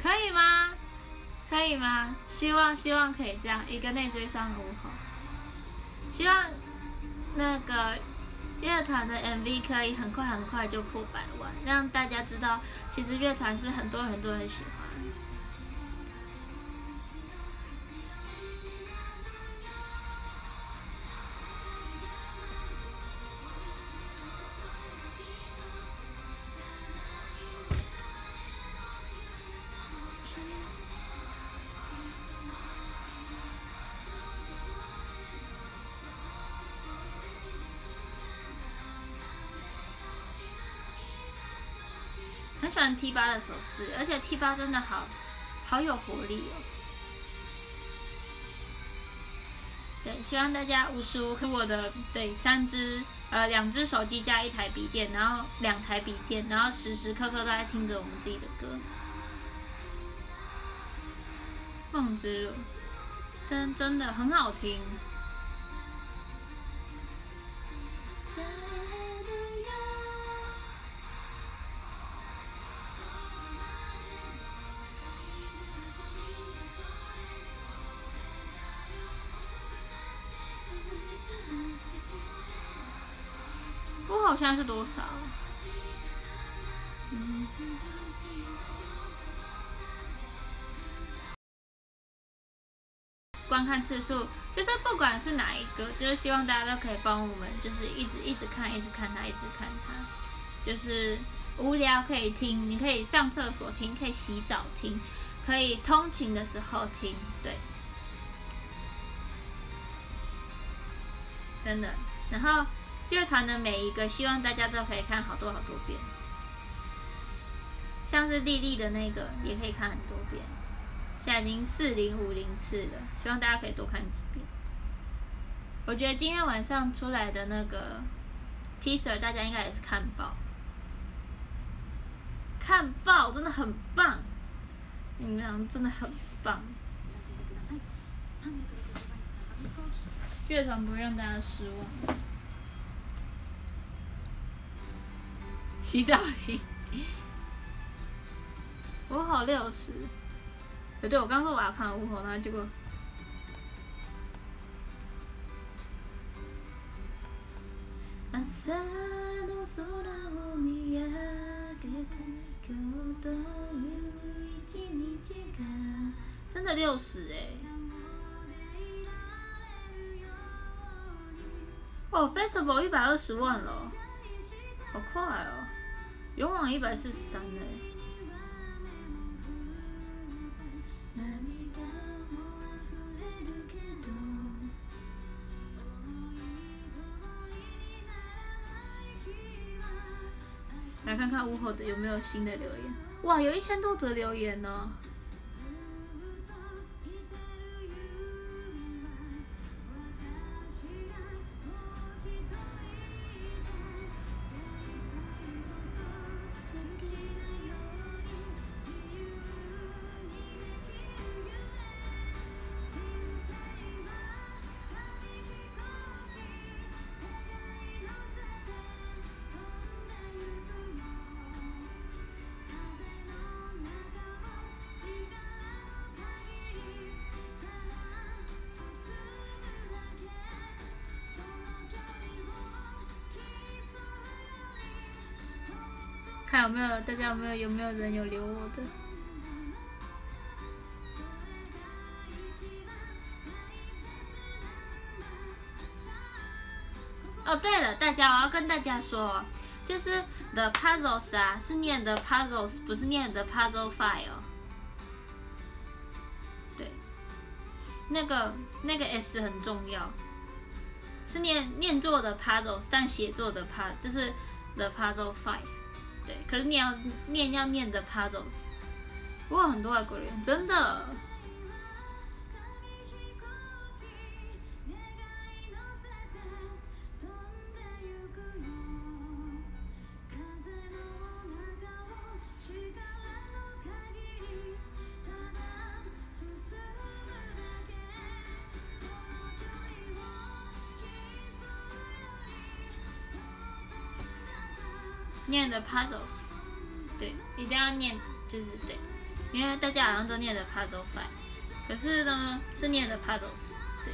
可以吗？可以吗？希望希望可以这样，一个内追上五号。希望那个乐团的 MV 可以很快很快就破百万，让大家知道其实乐团是很多很多人喜欢。T 八的手势，而且 T 八真的好好有活力哦。对，希望大家无时无刻我的对三只呃两只手机加一台笔电，然后两台笔电，然后时时刻刻都在听着我们自己的歌。梦之路，真真的很好听。现在是多少？观看次数就是不管是哪一个，就是希望大家都可以帮我们，就是一直一直看，一直看它，一直看它。就是无聊可以听，你可以上厕所听，可以洗澡听，可以通勤的时候听，对。真的，然后。乐团的每一个，希望大家都可以看好多好多遍。像是丽丽的那个，也可以看很多遍。现在已经四零五零次了，希望大家可以多看几遍。我觉得今天晚上出来的那个 teaser，大家应该也是看爆，看爆真的很棒，你们俩真的很棒。乐团不会让大家失望。洗澡听，午后六十。呃，对，我刚说我要看午后，然后结果。真的六十哎。哦，Facebook 一百二十万了，好快哦！勇往一百四十三呢。来看看屋后的有没有新的留言。哇，有一千多则留言呢。看有没有大家有没有有没有人有留我的？哦，对了，大家我要跟大家说，就是 the puzzles 啊，是念 the puzzles，不是念 the puzzle file。对，那个那个 s 很重要，是念念作的 puzzles，但写作的 p 就是 the puzzle file。对，可是念要念要念的 puzzles，不过很多外国人真的。念的 puzzles，对，一定要念，就是对，因为大家好像都念的 puzzle five，可是呢是念的 puzzles，对。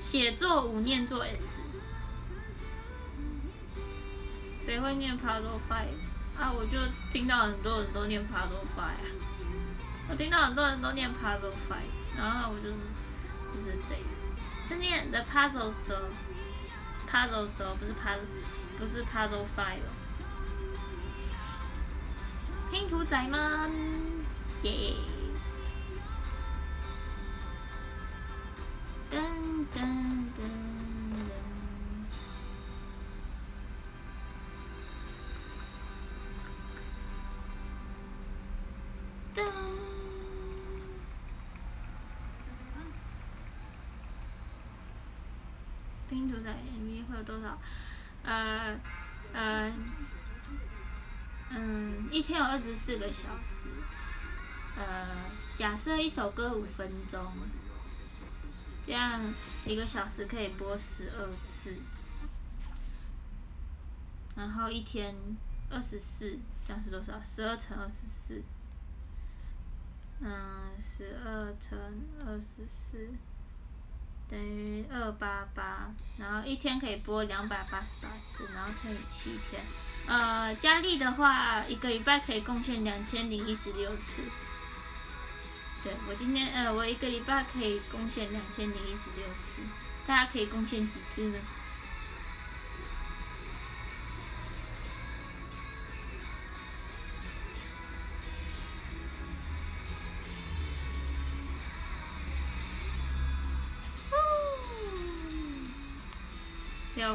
写作五念作 s，谁会念 puzzle five？啊，我就听到很多人都念 puzzle five，我听到很多人都念 puzzle five，然后我就是就是对，是念的 puzzles。Puzzle 的时候不是 puzzle，不是 puzzle Five。拼图仔们，耶！噔噔噔有多少？呃呃嗯，一天有二十四个小时。呃，假设一首歌五分钟，这样一个小时可以播十二次。然后一天二十四，这样是多少？十二乘二十四。嗯，十二乘二十四。等于二八八，然后一天可以播两百八十八次，然后乘以七天，呃，佳丽的话一个礼拜可以贡献两千零一十六次。对我今天呃，我一个礼拜可以贡献两千零一十六次，大家可以贡献几次呢？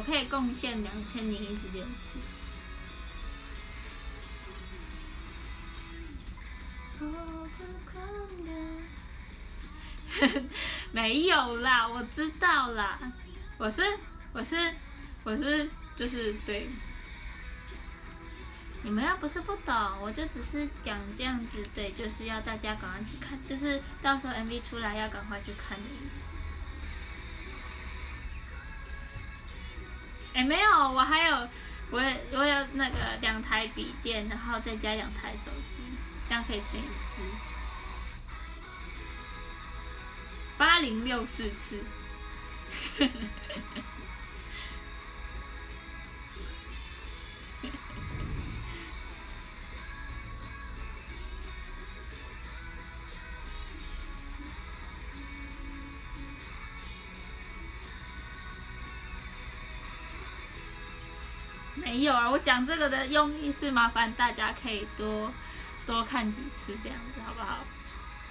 我可以贡献两千零一十六次。没有啦，我知道啦，我是我是我是就是对。你们要不是不懂，我就只是讲这样子，对，就是要大家赶快去看，就是到时候 MV 出来要赶快去看的意思。哎，没有，我还有，我我有那个两台笔电，然后再加两台手机，这样可以乘以四，八零六四次。有啊，我讲这个的用意是麻烦大家可以多多看几次，这样子好不好？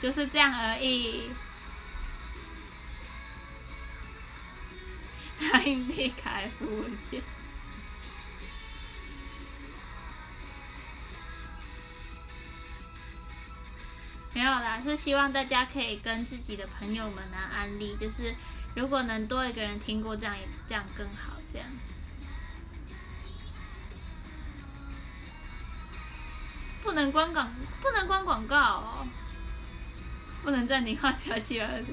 就是这样而已。他硬币开不见。没有啦，是希望大家可以跟自己的朋友们啊安利，就是如果能多一个人听过，这样也这样更好，这样。不能关广，不能关广告哦。不能暂停话小七二十，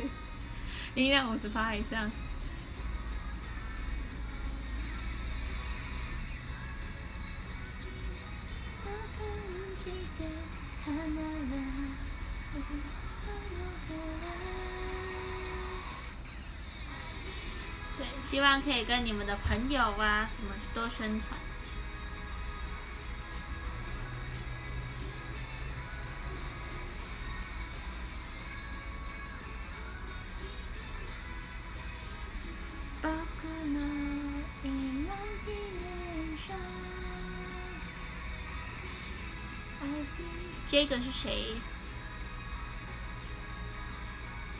音量五十八以上。对，希望可以跟你们的朋友啊什么多宣传。这个是谁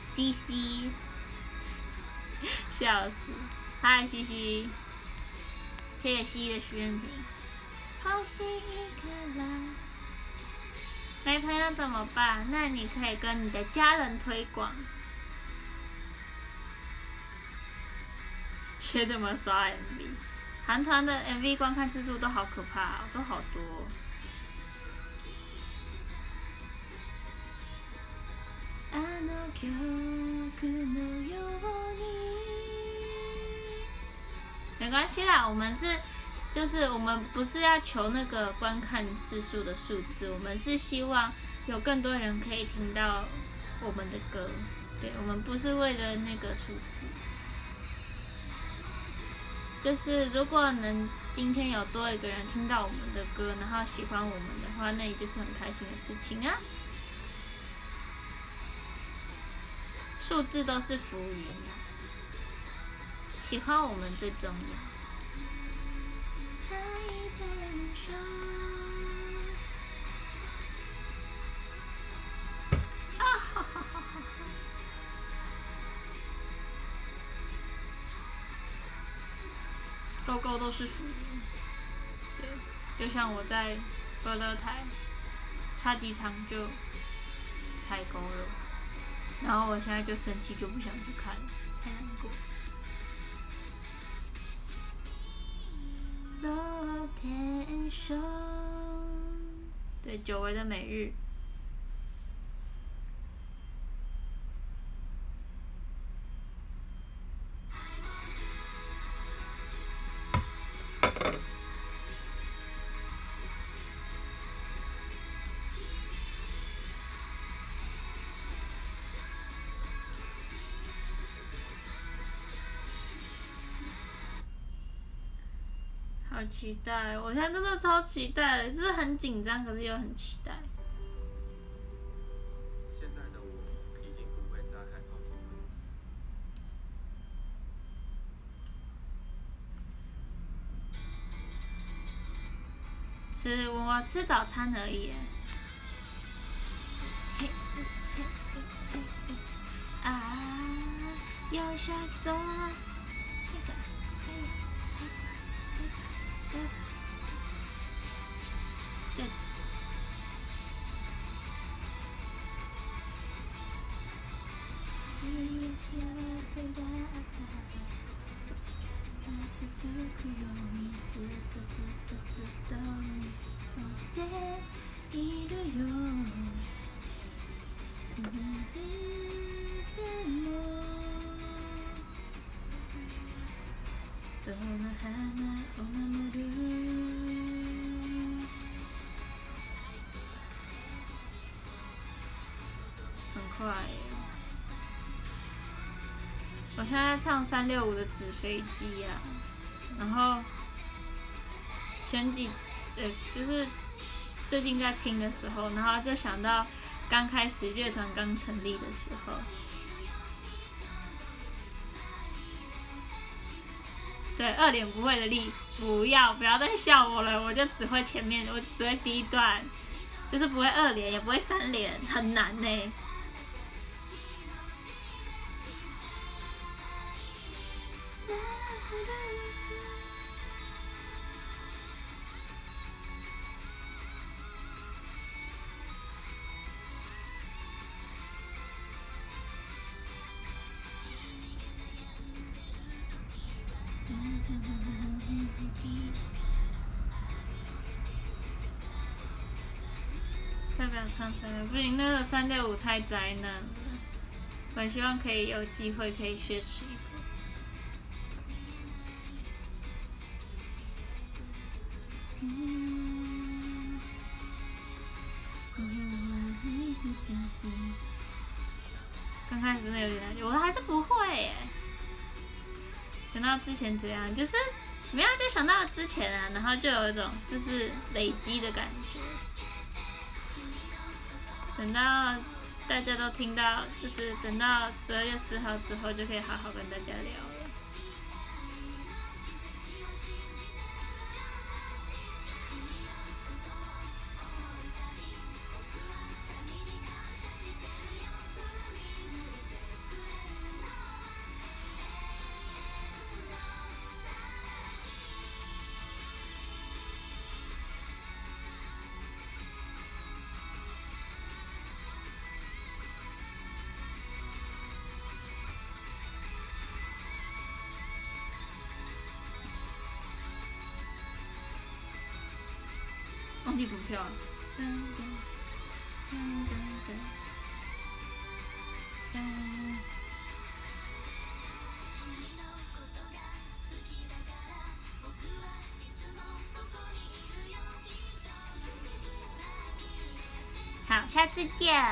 ？C C，笑死！嗨，C C，谢谢西的许愿瓶。没朋友怎么办？那你可以跟你的家人推广。学怎么刷 MV？韩团的 MV 观看次数都好可怕，都好多。没关系啦，我们是，就是我们不是要求那个观看次数的数字，我们是希望有更多人可以听到我们的歌，对，我们不是为了那个数字，就是如果能今天有多一个人听到我们的歌，然后喜欢我们的话，那也就是很开心的事情啊。数字都是浮云，喜欢我们最重要。勾勾都是浮云，对，就像我在歌乐台差几场就踩勾了。然后我现在就生气，就不想去看，太难过。对，久违的每日。期待！我现在真的超期待，就是很紧张，可是又很期待。现在的我已经不会再害怕出门。吃我吃早餐而已。啊，要下走。続くようにずっとずっとずっと持っているよ、う、很快！我现在唱三六五的纸飞机呀，然后前几呃就是最近在听的时候，然后就想到刚开始乐团刚成立的时候。对，二连不会的力，不要不要再笑我了，我就只会前面，我只会第一段，就是不会二连，也不会三连，很难呢。唱三六不行，那个三六五太灾难了。我希望可以有机会可以学习一刚开始真的有点难，我还是不会耶。想到之前怎样，就是没有就想到之前啊，然后就有一种就是累积的感觉。等到大家都听到，就是等到十二月四号之后，就可以好好跟大家聊。下次见。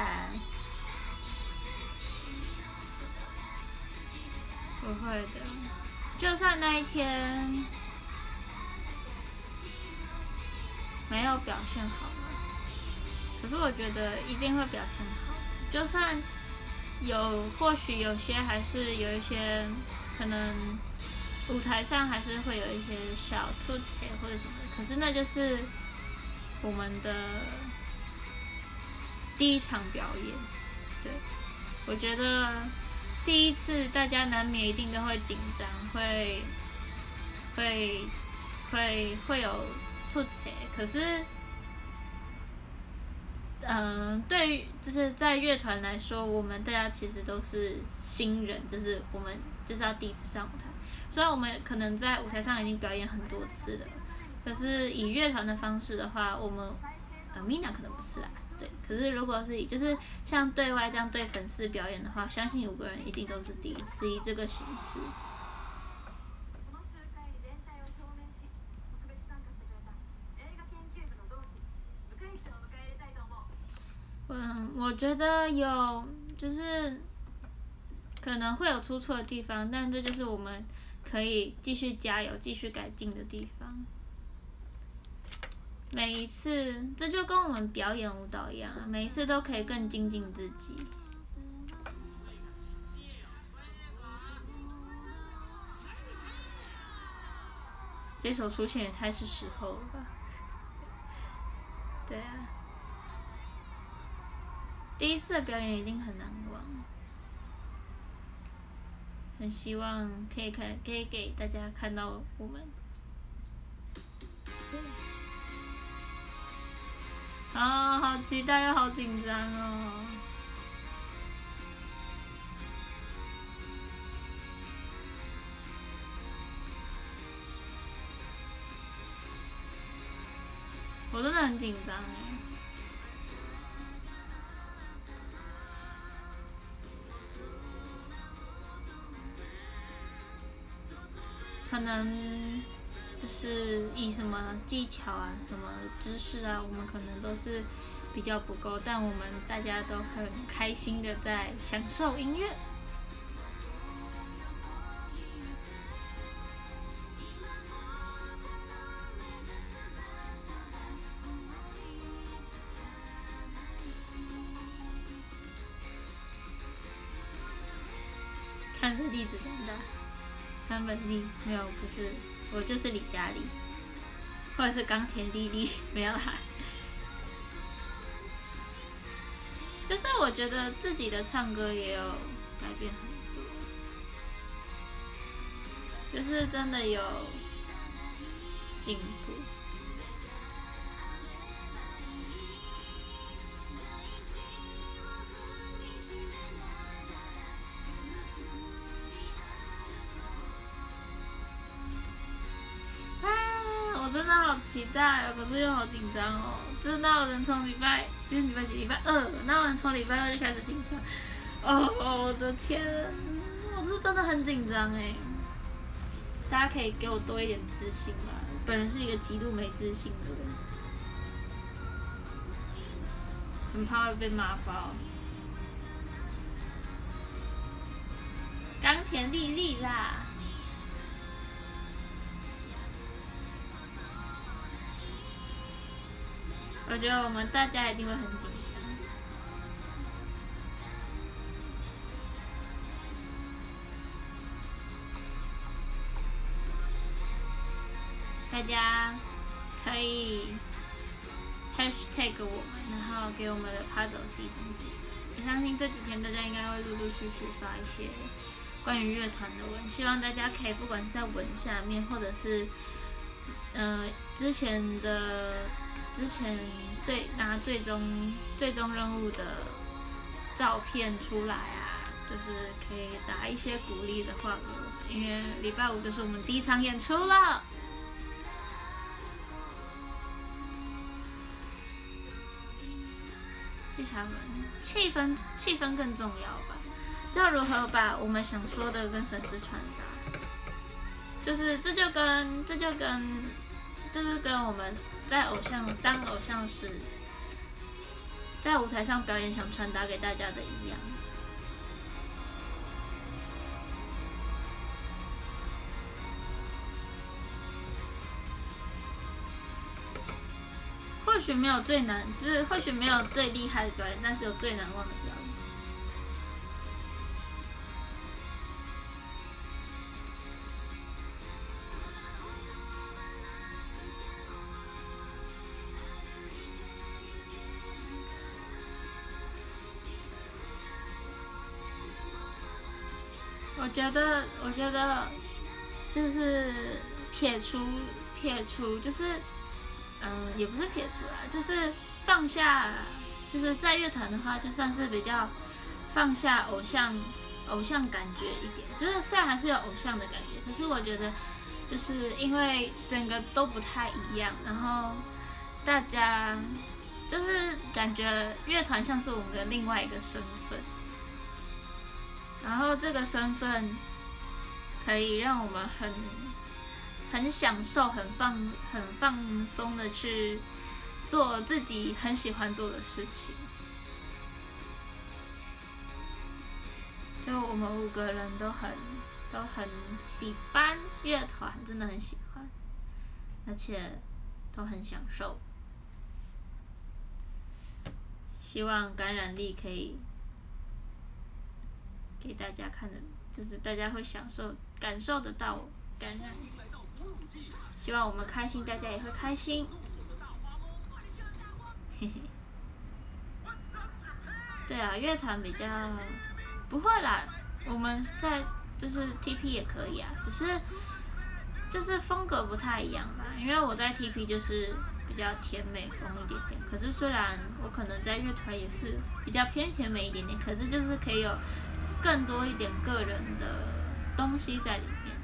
不会的，就算那一天。没有表现好可是我觉得一定会表现好。就算有，或许有些还是有一些可能舞台上还是会有一些小突切或者什么，可是那就是我们的第一场表演。对，我觉得第一次大家难免一定都会紧张，会会会会有。出彩，可是，嗯，对于就是在乐团来说，我们大家其实都是新人，就是我们就是要第一次上舞台。虽然我们可能在舞台上已经表演很多次了，可是以乐团的方式的话，我们呃，Mina 可能不是啦，对。可是如果是以就是像对外这样对粉丝表演的话，相信五个人一定都是第一次以这个形式。嗯，我觉得有，就是可能会有出错的地方，但这就是我们可以继续加油、继续改进的地方。每一次，这就跟我们表演舞蹈一样，每一次都可以更精进自己。这首出现也太是时候了吧？对啊。第一次的表演一定很难忘，很希望可以看，可以给大家看到我们。啊，好期待又好紧张哦！我真的很紧张哎。可能是以什么技巧啊、什么知识啊，我们可能都是比较不够，但我们大家都很开心的在享受音乐。看着例子长大，三本利没有不是，我就是李佳丽，或者是钢铁丽丽没有啦。就是我觉得自己的唱歌也有改变很多，就是真的有进。好期待，可是又好紧张哦。真的有人从礼拜，今天礼拜几？礼拜二，那有人从礼拜二就开始紧张。哦，我的天，我是真的很紧张哎。大家可以给我多一点自信吗？本人是一个极度没自信的人，很怕会被骂爆。钢铁丽丽啦！我觉得我们大家一定会很紧张。大家可以 hashtag 我们，然后给我们的 puzzle 系统记。我相信这几天大家应该会陆陆续续发一些关于乐团的文，希望大家可以不管是在文下面，或者是嗯之前的。之前最拿最终最终任务的照片出来啊，就是可以打一些鼓励的话给我们，因为礼拜五就是我们第一场演出了。第三轮，气氛气氛更重要吧？要如何把我们想说的跟粉丝传达？就是这就跟这就跟就是跟我们。在偶像当偶像时，在舞台上表演，想传达给大家的一样。或许没有最难，就是或许没有最厉害的表演，但是有最难忘的表演。我觉得，我觉得就是撇除撇除，就是嗯，也不是撇除啊，就是放下，就是在乐团的话，就算是比较放下偶像偶像感觉一点，就是虽然还是有偶像的感觉，可是我觉得就是因为整个都不太一样，然后大家就是感觉乐团像是我们的另外一个身份。然后这个身份可以让我们很很享受、很放、很放松的去做自己很喜欢做的事情。就我们五个人都很都很喜欢乐团，真的很喜欢，而且都很享受。希望感染力可以。给大家看的，就是大家会享受、感受得到感染。希望我们开心，大家也会开心。嘿嘿。对啊，乐团比较不会啦。我们在就是 TP 也可以啊，只是就是风格不太一样吧。因为我在 TP 就是比较甜美风一点点，可是虽然我可能在乐团也是比较偏甜美一点点，可是就是可以有。更多一点个人的东西在里面。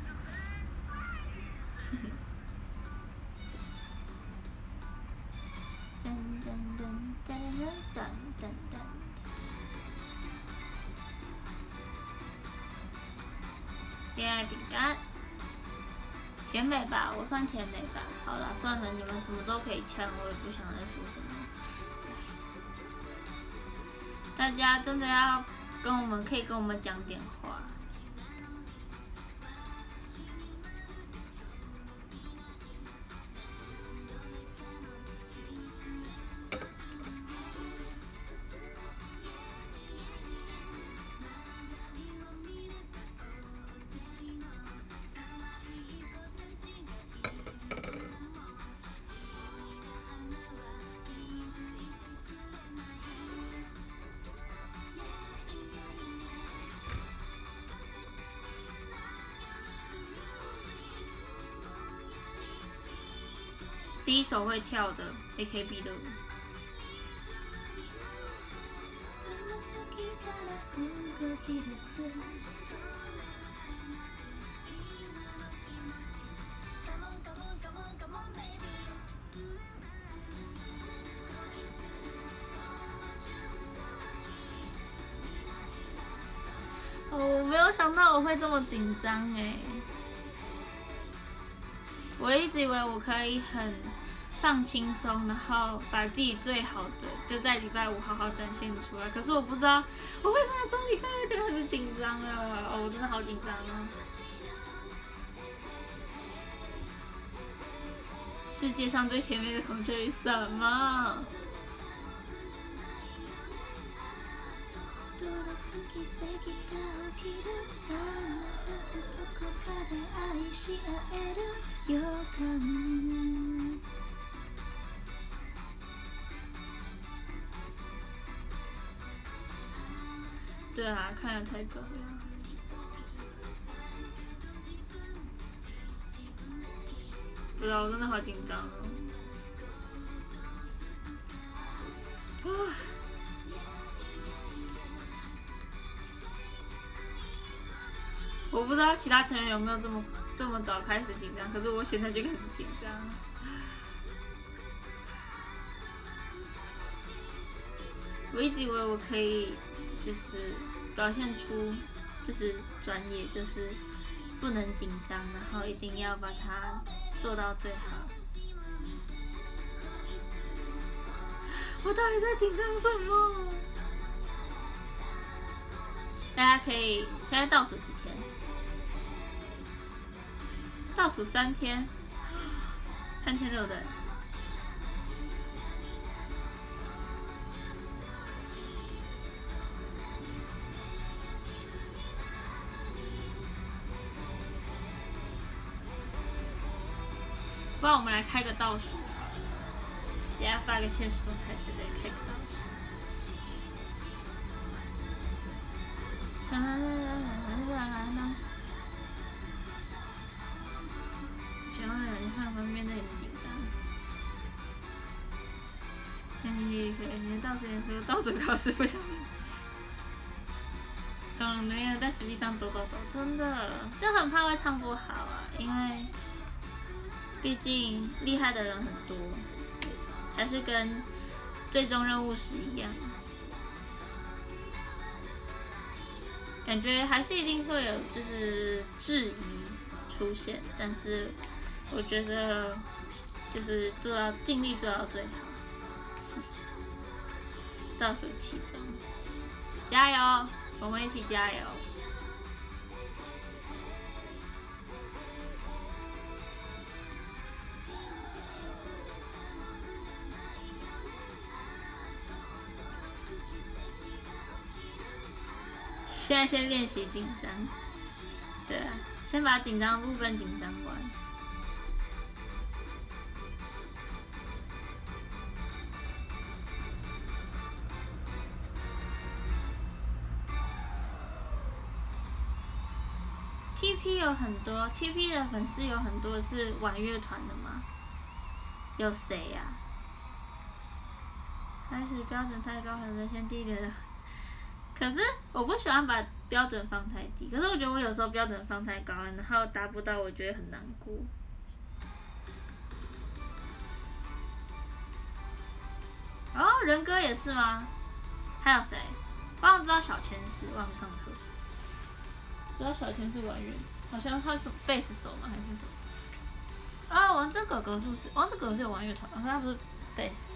噔噔噔噔噔噔噔。恋爱饼干，甜美吧我算甜美吧。好了算了你们什么都可以唱我也不想再说什么。大家真的要跟我们可以跟我们讲点话。首会跳的 AKB 的舞。哦，我没有想到我会这么紧张哎！我一直以为我可以很。放轻松，然后把自己最好的就在礼拜五好好展现出来。可是我不知道我为什么从礼拜二就开始紧张了。哦，我真的好紧张啊！世界上最甜美的孔雀鱼什么？对啊，看的太重了。不知道，我真的好紧张哦。我不知道其他成员有没有这么这么早开始紧张，可是我现在就开始紧张。我一直以为我可以，就是。表现出就是专业，就是不能紧张，然后一定要把它做到最好。我到底在紧张什么？大家可以现在倒数几天？倒数三天，三天对不对？开个倒数，等下发个现实动态之类，开个倒数。想问你看方面的很紧张。你可以倒数演出，倒数考试不想。从没有，但实际上抖抖抖，真的就很怕会唱不好啊，因为。毕竟厉害的人很多，还是跟最终任务时一样，感觉还是一定会有就是质疑出现，但是我觉得就是做到尽力做到最好，倒数其中，加油，我们一起加油。现在先练习紧张，对啊，先把紧张部分紧张关。TP 有很多，TP 的粉丝有很多是玩乐团的吗？有谁呀？开始标准太高，很多先低点的。可是我不喜欢把标准放太低，可是我觉得我有时候标准放太高，然后达不到，我觉得很难过。哦，人哥也是吗？还有谁？我想知道小千是，忘了上车。知道小千是玩乐，好像他是贝斯手吗？还是什么？啊，王者哥哥是不是？王者哥哥是有玩乐团，他不是贝斯。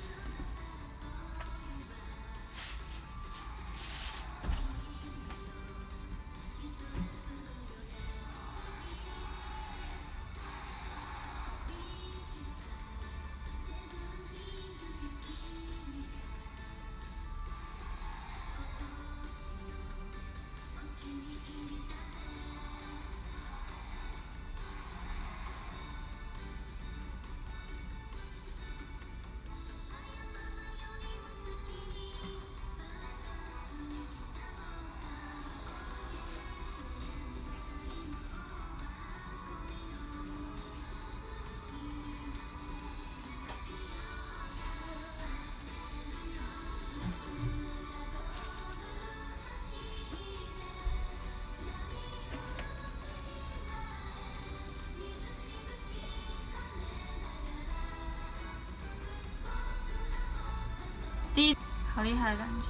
第一，好厉害的感觉。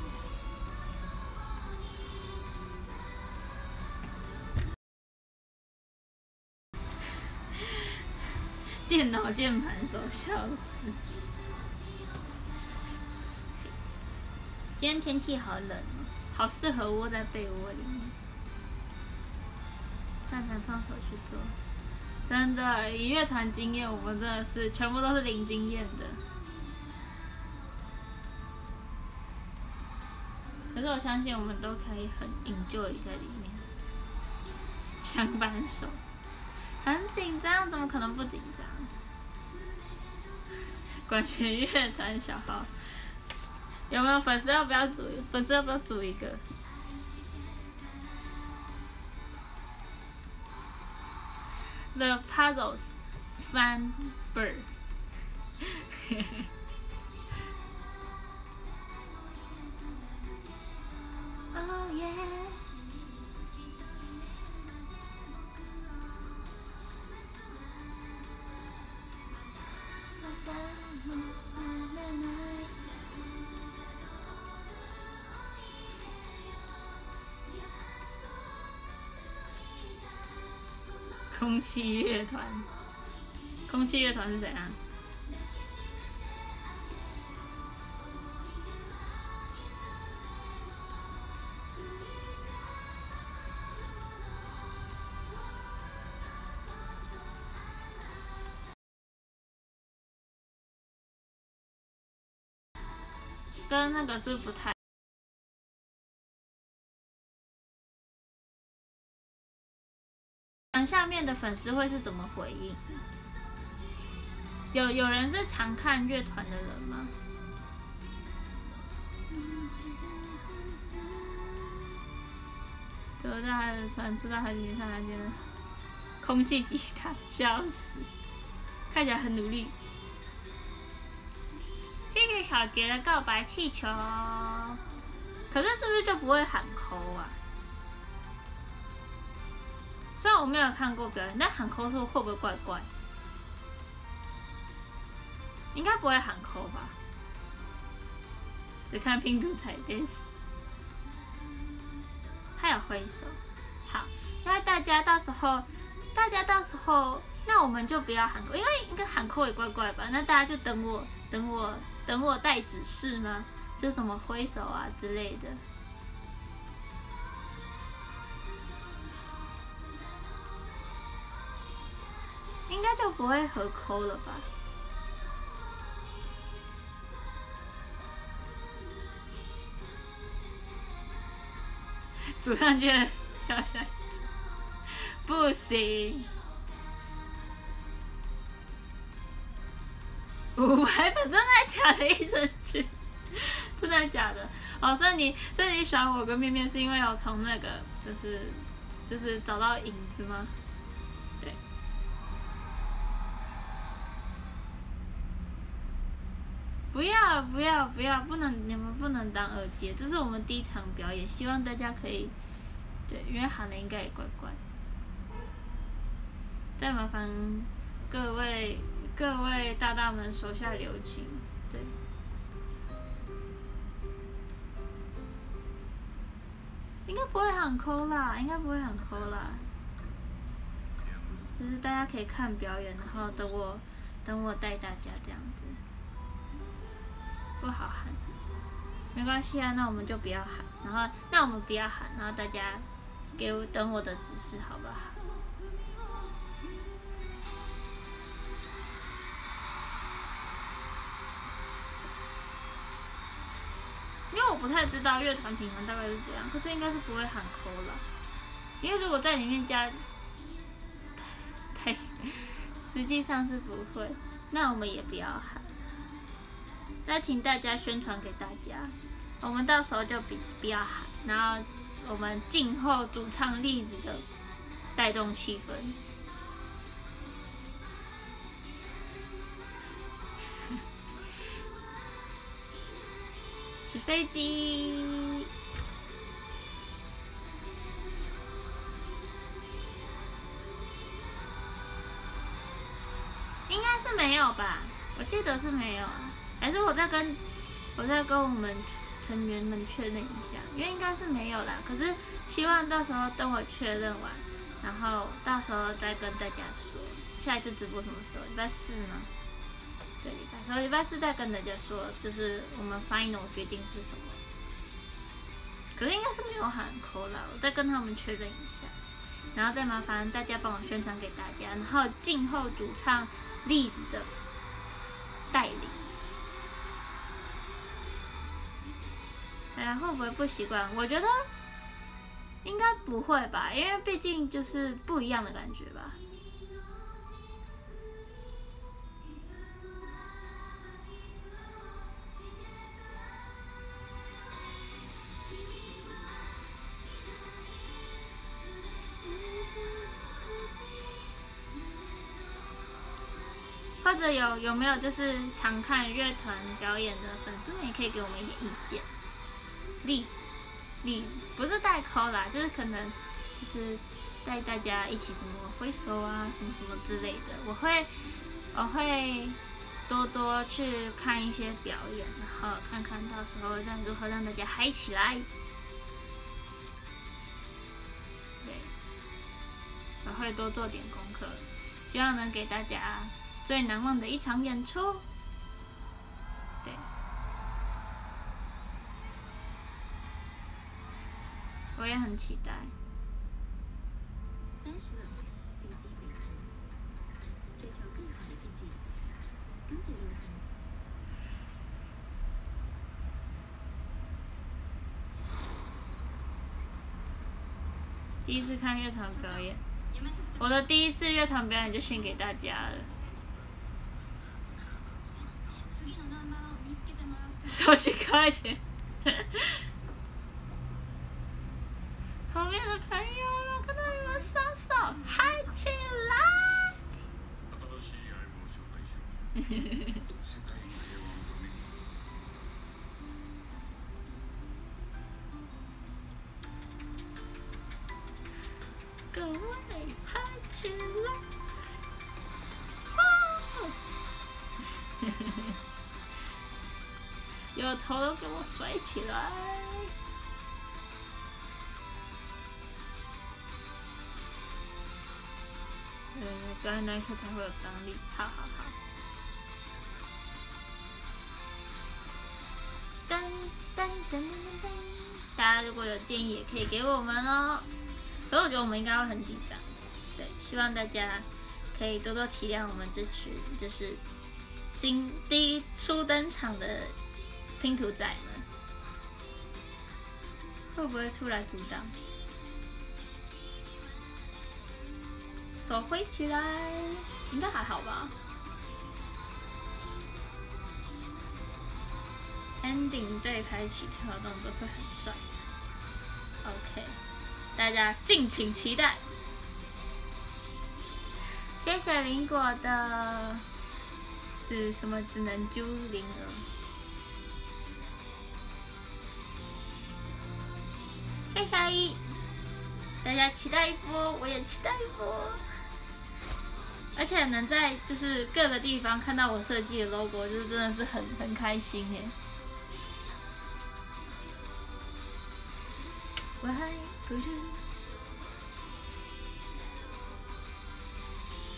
电脑键盘手笑死。今天天气好冷哦，好适合窝在被窝里面。蛋蛋放手去做，真的音乐团经验，我们真的是全部都是零经验的。是我相信我们都可以很 enjoy 在里面。相伴手，很紧张，怎么可能不紧张？管弦乐团小号。有没有粉丝要不要组？粉丝要不要组一个？The puzzles fun bird。气乐团，空气乐团是怎样？跟那个是不太。粉丝会是怎么回应？有有人是常看乐团的人吗？得到还是传出到海底上，觉得空气吉他笑死，看起来很努力。谢谢小杰的告白气球，可是是不是就不会喊抠啊？虽然我没有看过表演，但喊扣是会不会怪怪？应该不会喊扣吧？只看拼图彩电。还有挥手，好，那大家到时候，大家到时候，那我们就不要喊扣，因为应该喊扣也怪怪吧？那大家就等我，等我，等我带指示吗？就什么挥手啊之类的。应该就不会合抠了吧？组上去跳下来，不行！五百本真的假的？一生去，真的假的？哦，所以你所以你选我跟面面是因为有从那个就是就是找到影子吗？不要不，能你们不能当二阶，这是我们第一场表演，希望大家可以，对，因为喊的应该也怪怪。再麻烦各位各位大大们手下留情，对。应该不会很抠啦，应该不会很抠啦。就是大家可以看表演，然后等我等我带大家这样子。不好喊，没关系啊，那我们就不要喊，然后那我们不要喊，然后大家给我等我的指示，好不好？因为我不太知道乐团平衡大概是怎样，可是应该是不会喊扣了，因为如果在里面加，太，实际上是不会，那我们也不要喊。那请大家宣传给大家，我们到时候就比比较喊，然后我们静候主唱栗子的带动气氛。纸飞机，应该是没有吧？我记得是没有。还是我在跟我再跟我们成员们确认一下，因为应该是没有啦。可是希望到时候等我确认完，然后到时候再跟大家说下一次直播什么时候？礼拜四吗？对，礼拜四，礼拜四再跟大家说，就是我们 final 决定是什么。可是应该是没有喊扣啦，我再跟他们确认一下，然后再麻烦大家帮我宣传给大家，然后静候主唱 Liz 的带领。哎呀，会不会不习惯？我觉得应该不会吧，因为毕竟就是不一样的感觉吧。或者有有没有就是常看乐团表演的粉丝们，也可以给我们一点意见。例子，例子不是带 call 啦，就是可能就是带大家一起什么挥手啊，什么什么之类的。我会我会多多去看一些表演，然后看看到时候让如何让大家嗨起来。对，我会多做点功课，希望能给大家最难忘的一场演出。我也很期待。第一次看乐团表演，我的第一次乐团表演就献给大家了。手机快点。后面的朋友了，看到你们双手嗨 起来！各位嗨起来！有头都给我甩起来！表演那一刻才会有张力。好好好。噔噔噔噔噔！大家如果有建议，也可以给我们哦。可是我觉得我们应该会很紧张。对，希望大家可以多多体谅我们这群就是新第一初登场的拼图仔们，会不会出来阻挡？手挥起来，应该还好吧。Ending 对拍起跳动作会很帅。OK，大家敬请期待。谢谢林果的，是什么？只能揪灵儿。谢谢阿姨，大家期待一波，我也期待一波。而且能在就是各个地方看到我设计的 logo，就是真的是很很开心耶。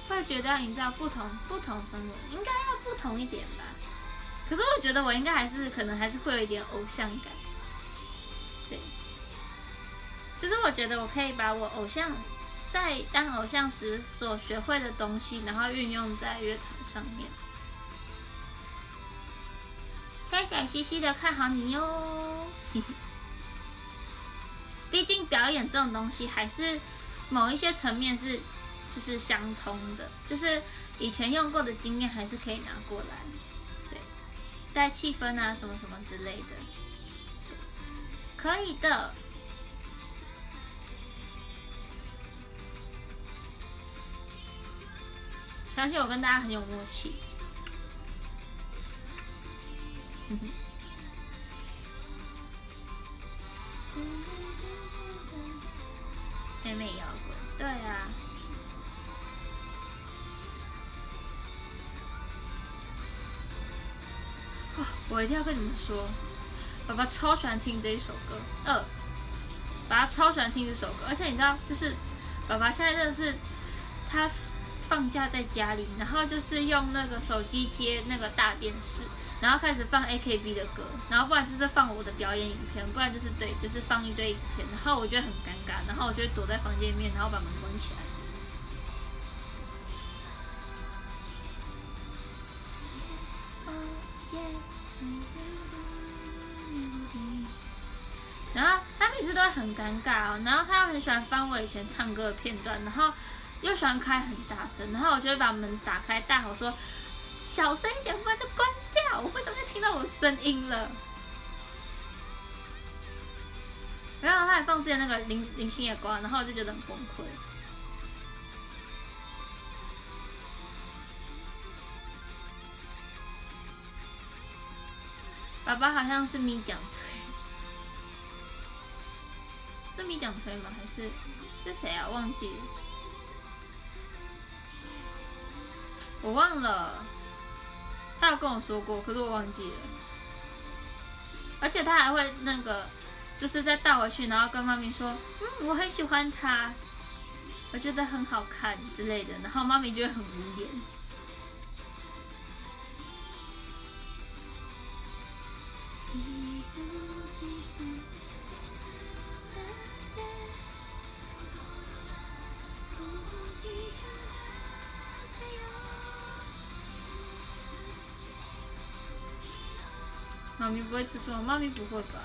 会觉得要营造不同不同氛围，应该要不同一点吧。可是我觉得我应该还是可能还是会有一点偶像感。对，就是我觉得我可以把我偶像。在当偶像时所学会的东西，然后运用在乐团上面。谢谢西西的看好你哟。毕竟表演这种东西，还是某一些层面是就是相通的，就是以前用过的经验还是可以拿过来，对，带气氛啊什么什么之类的，可以的。相信我跟大家很有默契。妹妹摇滚，对啊。我一定要跟你们说，爸爸超喜欢听这一首歌。二，爸爸超喜欢听这首歌，而且你知道，就是爸爸现在真的是他放假在家里，然后就是用那个手机接那个大电视，然后开始放 AKB 的歌，然后不然就是放我的表演影片，不然就是对，就是放一堆影片，然后我觉得很尴尬，然后我就会躲在房间里面，然后把门关起来。然后他每次都会很尴尬哦，然后他又很喜欢翻我以前唱歌的片段，然后又喜欢开很大声，然后我就会把门打开，大吼说：“小声一点，不然就关掉。”我为什么就听到我声音了？然后他还放之前那个零零星夜光，然后我就觉得很崩溃。爸爸好像是咪讲推，是咪讲推吗？还是是谁啊？忘记了，我忘了。他有跟我说过，可是我忘记了。而且他还会那个，就是再倒回去，然后跟妈咪说：“嗯，我很喜欢他，我觉得很好看之类的。”然后妈咪就会很无言。妈咪不会吃醋吗？妈咪不会吧？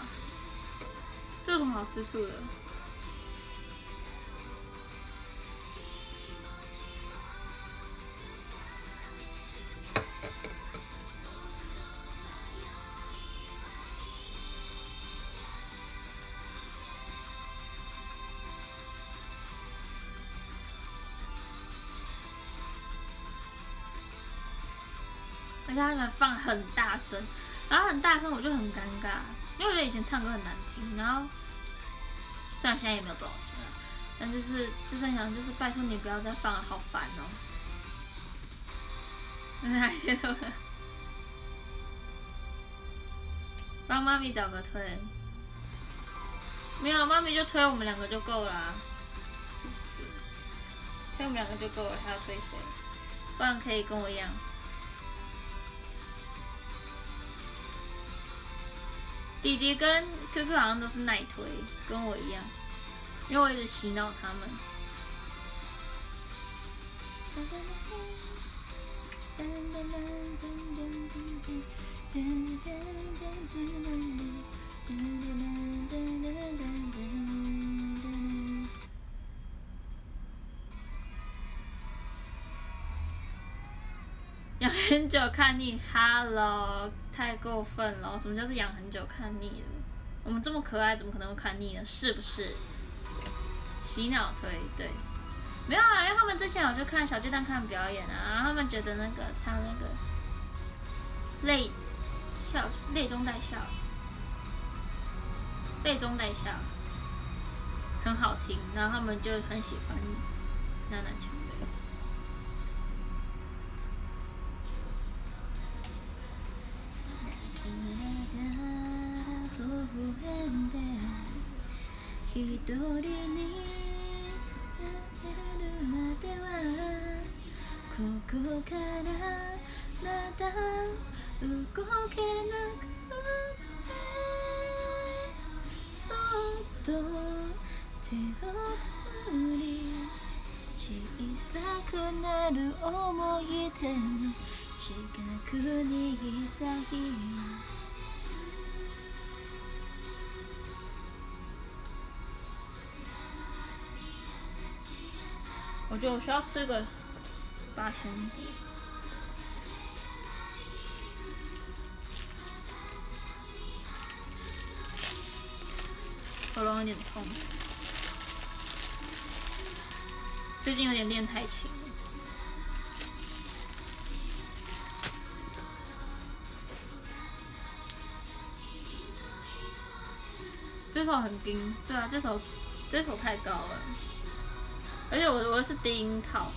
这有什么好吃醋的？而且他们放很大声，然后很大声我就很尴尬，因为我觉得以前唱歌很难听，然后虽然现在也没有多少听了，但就是就是想就是拜托你不要再放了，好烦哦。那接受的，帮妈咪找个推，没有妈咪就推我们两个就够了，是不是？推我们两个就够了，还要推谁？不然可以跟我一样。弟弟跟 QQ 好像都是耐推，跟我一样，因为我一直洗脑他们。要很久看你，Hello，太过分了！什么叫做养很久看腻了？我们这么可爱，怎么可能会看腻呢？是不是？洗脑推对，没有啊，因为他们之前有去看小巨蛋看表演啊，他们觉得那个唱那个泪笑泪中带笑，泪中带笑很好听，然后他们就很喜欢娜娜强。一人になれるまではここからまだ動けなくてそっと手を振り小さくなる思い出に近くにいたい我觉得我需要吃个八仙果，喉咙有点痛，最近有点练太勤。 很低，对啊，这首这首太高了，而且我我是低音炮。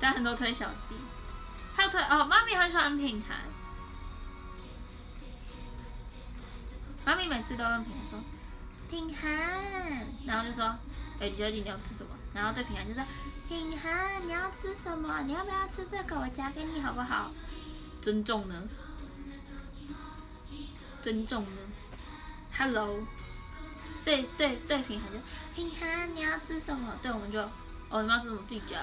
但很多推小弟，还有推哦，妈咪很喜欢品涵，妈咪每次都用品涵说品涵，然后就说，哎、你觉得你要吃什么？然后对品涵就说。品涵你要吃什么？你要不要吃这个？我夹给你好不好？尊重呢？尊重呢？Hello，对对对，品涵就品涵你要吃什么？对，我们就哦你要吃什么自己夹。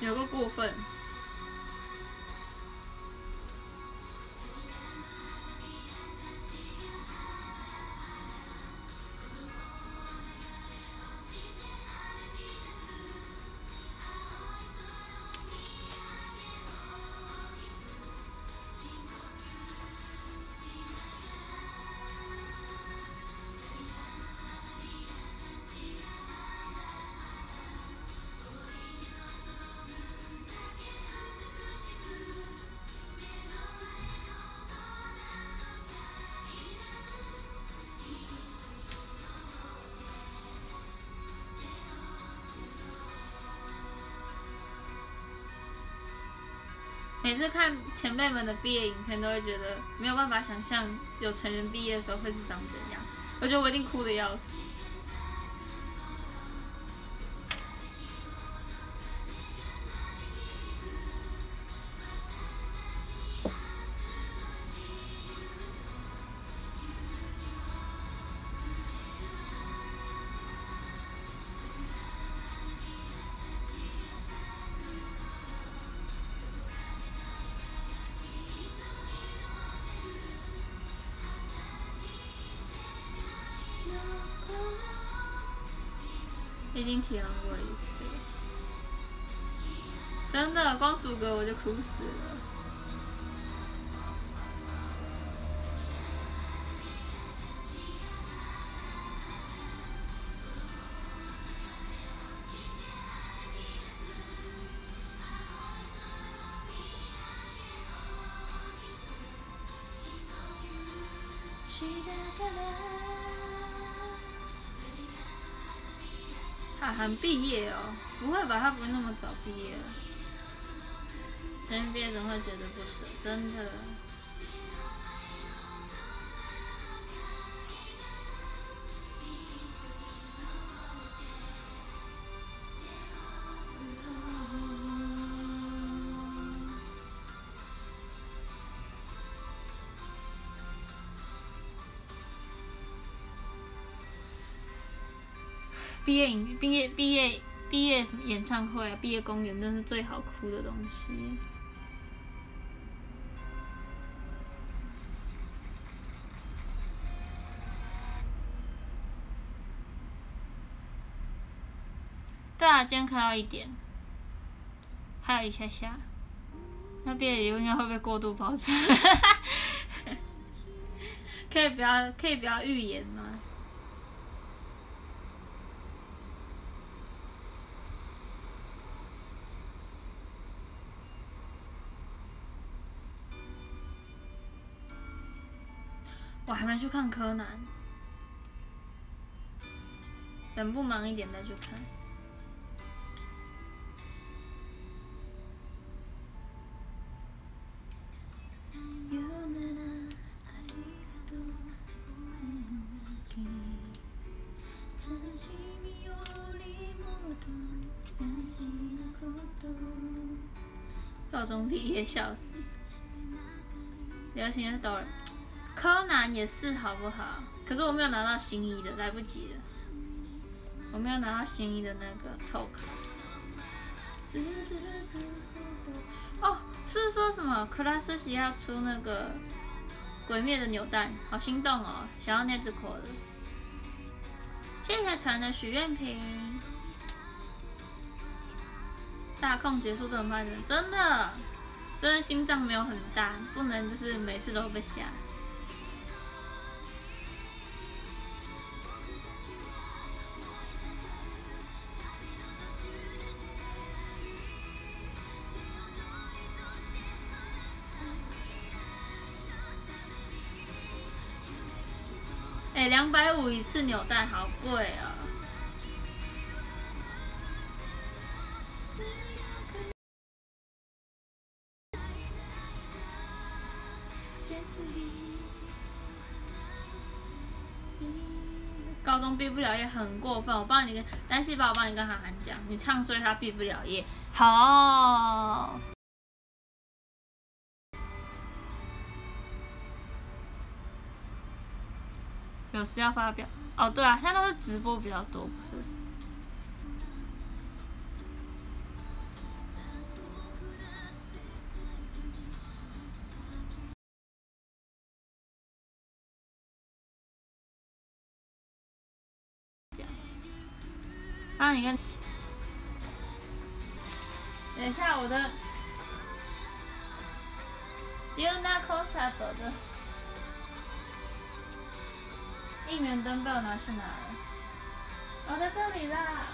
有个过分。就看前辈们的毕业影片，都会觉得没有办法想象有成人毕业的时候会是长怎样。我觉得我一定哭的要死。已经体验过一次，真的，光主歌我就哭死了。想毕业哦？不会吧，他不会那么早毕业。成人毕业总会觉得不舍？真的。毕业影、毕业、毕业、毕业什么演唱会啊？毕业公演那是最好哭的东西。对啊，今天看到一点，还有一下下。那毕业礼物应该会被过度包装？可以不要，可以不要预言吗？我还没去看柯南，等不忙一点再去看。高中毕业笑死，流行的抖音。柯南也是好不好？可是我没有拿到新一的，来不及了。我没有拿到新一的那个透卡。哦，是说什么？克拉斯奇要出那个鬼灭的扭蛋，好心动哦！想要那只壳的。谢谢传的许愿瓶。大控结束都很慢的，真的，真的心脏没有很大，不能就是每次都被吓。百五一次纽带，好贵啊！高中毕不了业很过分，我帮你跟单细胞，我帮你跟涵涵讲，你唱衰他毕不了业，好。有事要发表哦，对啊，现在都是直播比较多，不是？啊，你看，等一下我的 Una Cosa 的。应援灯被我拿去哪了？我在这里啦！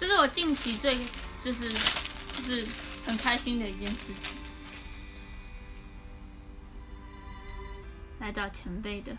这是我近期最就是就是很开心的一件事情，来找前辈的。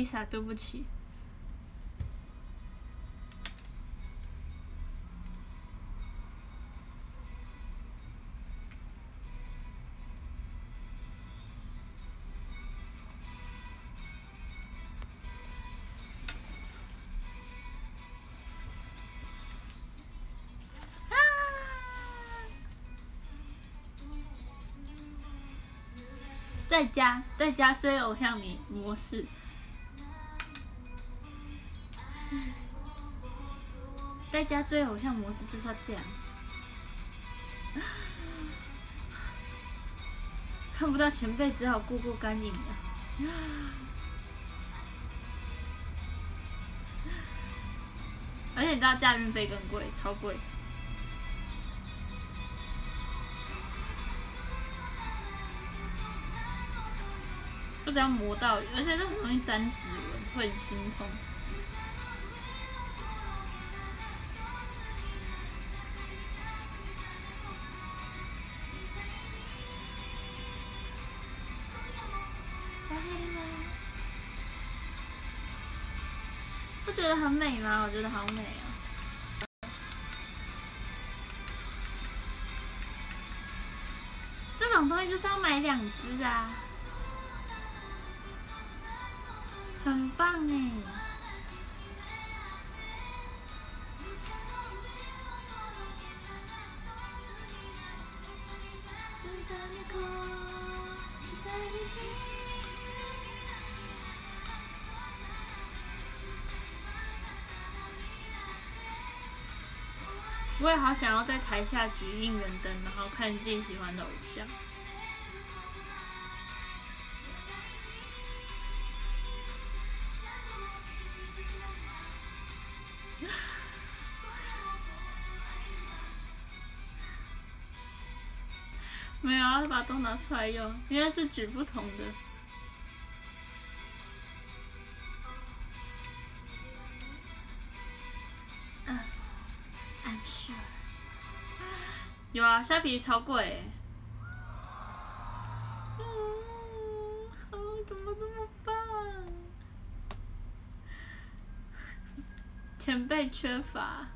Visa，对不起。在家，在家追偶像迷模式。在家追偶像模式就是要这样，看不到前辈只好过过干瘾了。而且你知道驾运费更贵，超贵。不只要磨到，而且这很容易沾指纹，会很心痛。美吗？我觉得好美啊！这种东西就是要买两只啊，很棒哎。我也好想要在台下举应援灯，然后看自己喜欢的偶像。没有，要把都拿出来用，因为是举不同的。啊，虾皮超贵。嗯，怎么这么棒？前辈缺乏，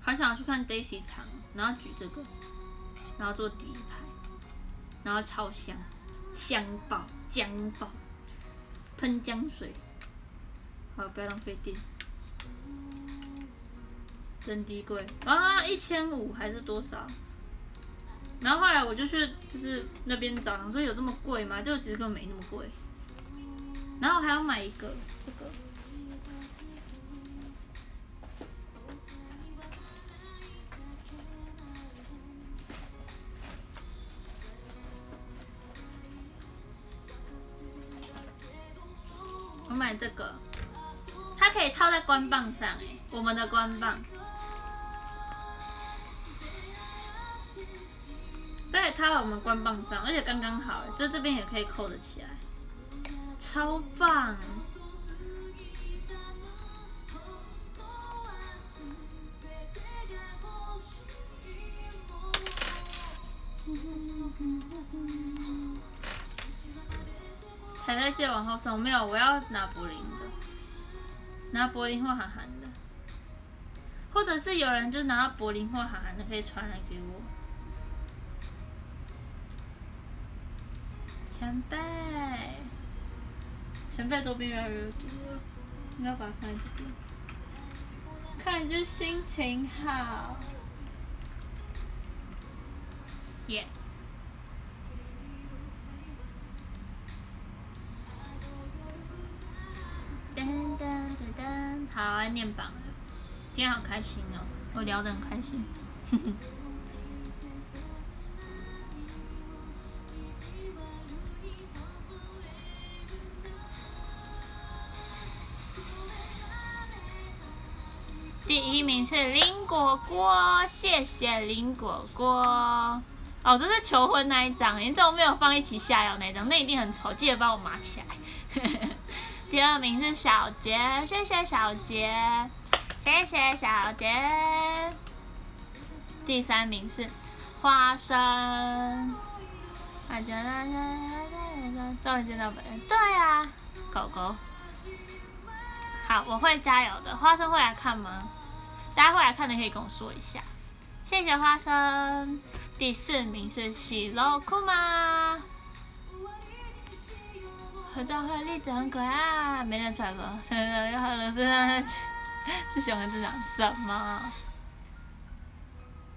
好想要去看 Daisy 场，然后举这个，然后坐第一排，然后超香，香爆，姜爆。喷浆水，好，不要浪费电。真低贵啊，一千五还是多少？然后后来我就去就是那边找，说有这么贵吗？就其实根本没那么贵。然后还要买一个这个。我们的官棒。对，套在我们官棒上，而且刚刚好，就这边也可以扣得起来，超棒！彩彩借往后送，没有，我要拿柏林的，拿柏林或韩寒的，或者是有人就拿到柏林或韩寒的，可以传来给我。前辈，前辈周边越来越多，应该把它放在这边，看就心情好，耶。噔噔噔噔，好，来念榜了。今天好开心哦，我聊得很开心。第一名是林果果，谢谢林果果。哦，这是求婚那一张，你怎么没有放一起下药那一张？那一定很丑，记得帮我码起来。第二名是小杰，谢谢小杰，谢谢小杰。第三名是花生，大家大家终于见到本人，对啊，狗狗。好，我会加油的。花生会来看吗？大家会来看的可以跟我说一下，谢谢花生。第四名是喜乐库吗？合照会例子很可爱，没人猜过。现在要和老师 是熊的这长什么？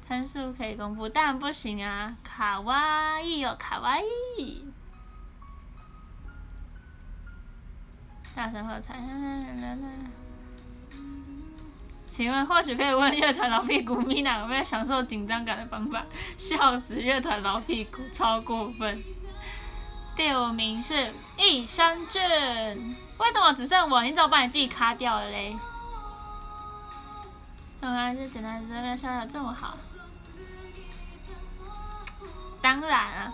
参数可以公布，当然不行啊！卡哇伊哟，卡哇伊！大声喝彩！请问或许可以问乐团老屁股咪娜有没有享受紧张感的方法？笑死，乐团老屁股超过分。第五名是益生菌，为什么只剩我？你怎么把你自己卡掉了嘞？原来是简单这边笑的这么好，当然啊，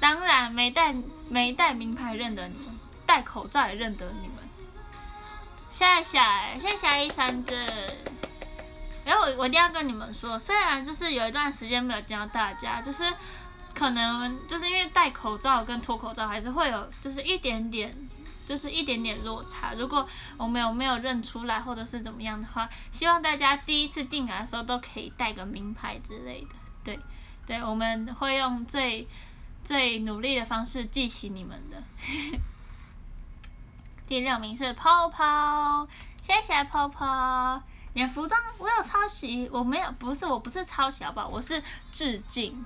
当然没戴没戴名牌认得你们，戴口罩也认得你们。谢谢谢谢益生菌。然后我我一定要跟你们说，虽然就是有一段时间没有见到大家，就是可能就是因为戴口罩跟脱口罩还是会有就是一点点，就是一点点落差。如果我们有没有认出来或者是怎么样的话，希望大家第一次进来的时候都可以带个名牌之类的。对，对，我们会用最最努力的方式记起你们的。第六名是泡泡，谢谢泡泡。你的服装我有抄袭，我没有，不是，我不是抄袭好不好？我是致敬。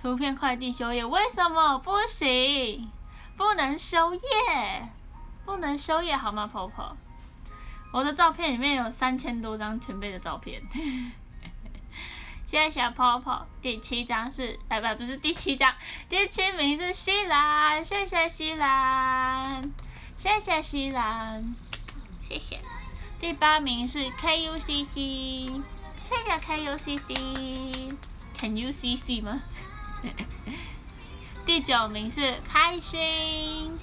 图片快递修页，为什么不行？不能修页，不能修页好吗？婆婆，我的照片里面有三千多张前辈的照片。谢谢泡泡。第七张是，哎不，不是第七张，第七名是西兰，谢谢西兰，谢谢西兰，谢谢。第八名是 KUCC，谢谢 KUCC，Can you see see 吗？第九名是开心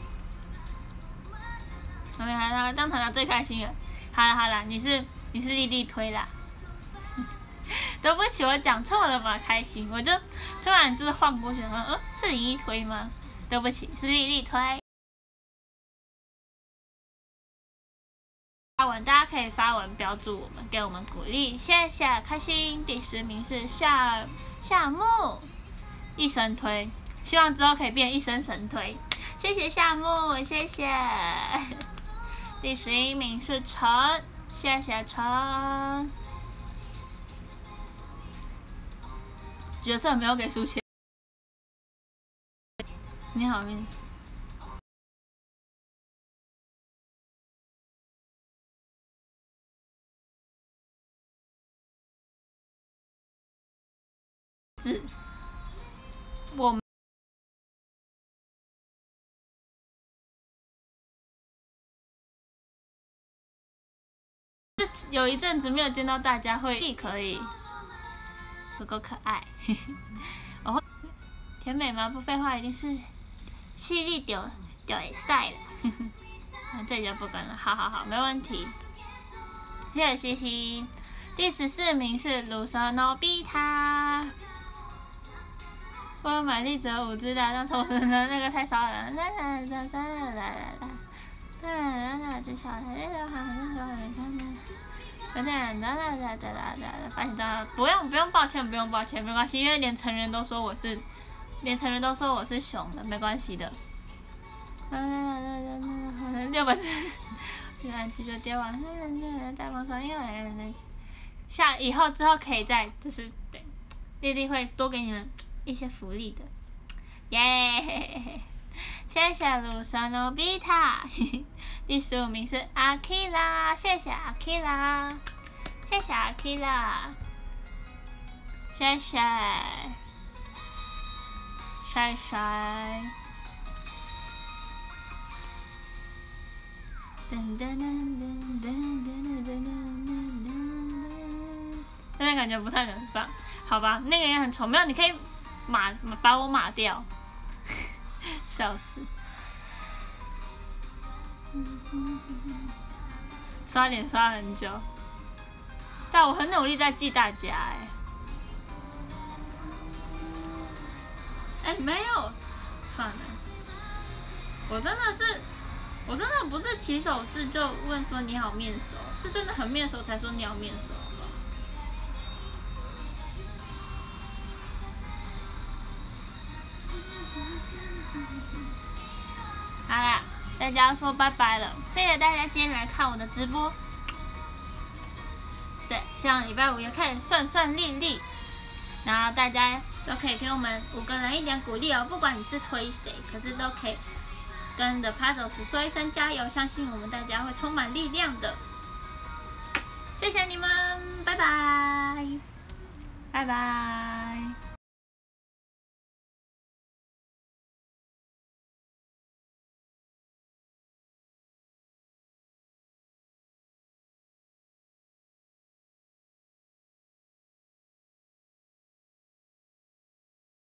，OK，好，当团长最开心了。好了好了，你是你是丽丽推啦，对不起，我讲错了吧，开心，我就突然就是晃过去，了，嗯，是林一推吗？对不起，是丽丽推。发文，大家可以发文标注我们，给我们鼓励，谢谢，开心。第十名是夏夏木，一生推，希望之后可以变一生神推，谢谢夏木，谢谢。第十一名是陈，谢谢陈。角色没有给书签。你好，面试。字，我。有一阵子没有见到大家，会可以，不够可爱。然后甜美吗？不废话，一定是犀利丢丢赛了。这就不管了，好好好，没问题。谢谢西西。第十四名是卢瑟诺比塔。我买力折五只的，但抽的那个太少了。啦啦啦啦啦啦啦啦。啦啦啦，最少的那个好像是吧？你看看。有点啦啦啦啦啦啦！发现到不用不用抱歉不用抱歉没关系，因为连成人都说我是，连成人都说我是熊的，没关系的。啦啦啦啦啦啦！六百四，原来记得跌完，是人家在网上又来人家。下以后之后可以再就是对，丽丽会多给你们一些福利的。耶！谢谢卢森诺比塔。第十五名是阿 K 啦，谢谢阿 K 啦，谢谢阿 K 啦，谢谢，帅帅。噔噔噔噔噔噔噔噔噔。现在感觉不太能放，好吧，那个也很丑，没有，你可以码把我码掉，笑死。刷脸刷很久，但我很努力在记大家哎。哎，没有，算了。我真的是，我真的不是起手式就问说你好面熟，是真的很面熟才说你好面熟。好了。大家说拜拜了，谢谢大家今天来看我的直播。对，希望礼拜五也可以顺顺利利，然后大家都可以给我们五个人一点鼓励哦，不管你是推谁，可是都可以跟 The Puzzles 说一声加油，相信我们大家会充满力量的。谢谢你们，拜拜，拜拜。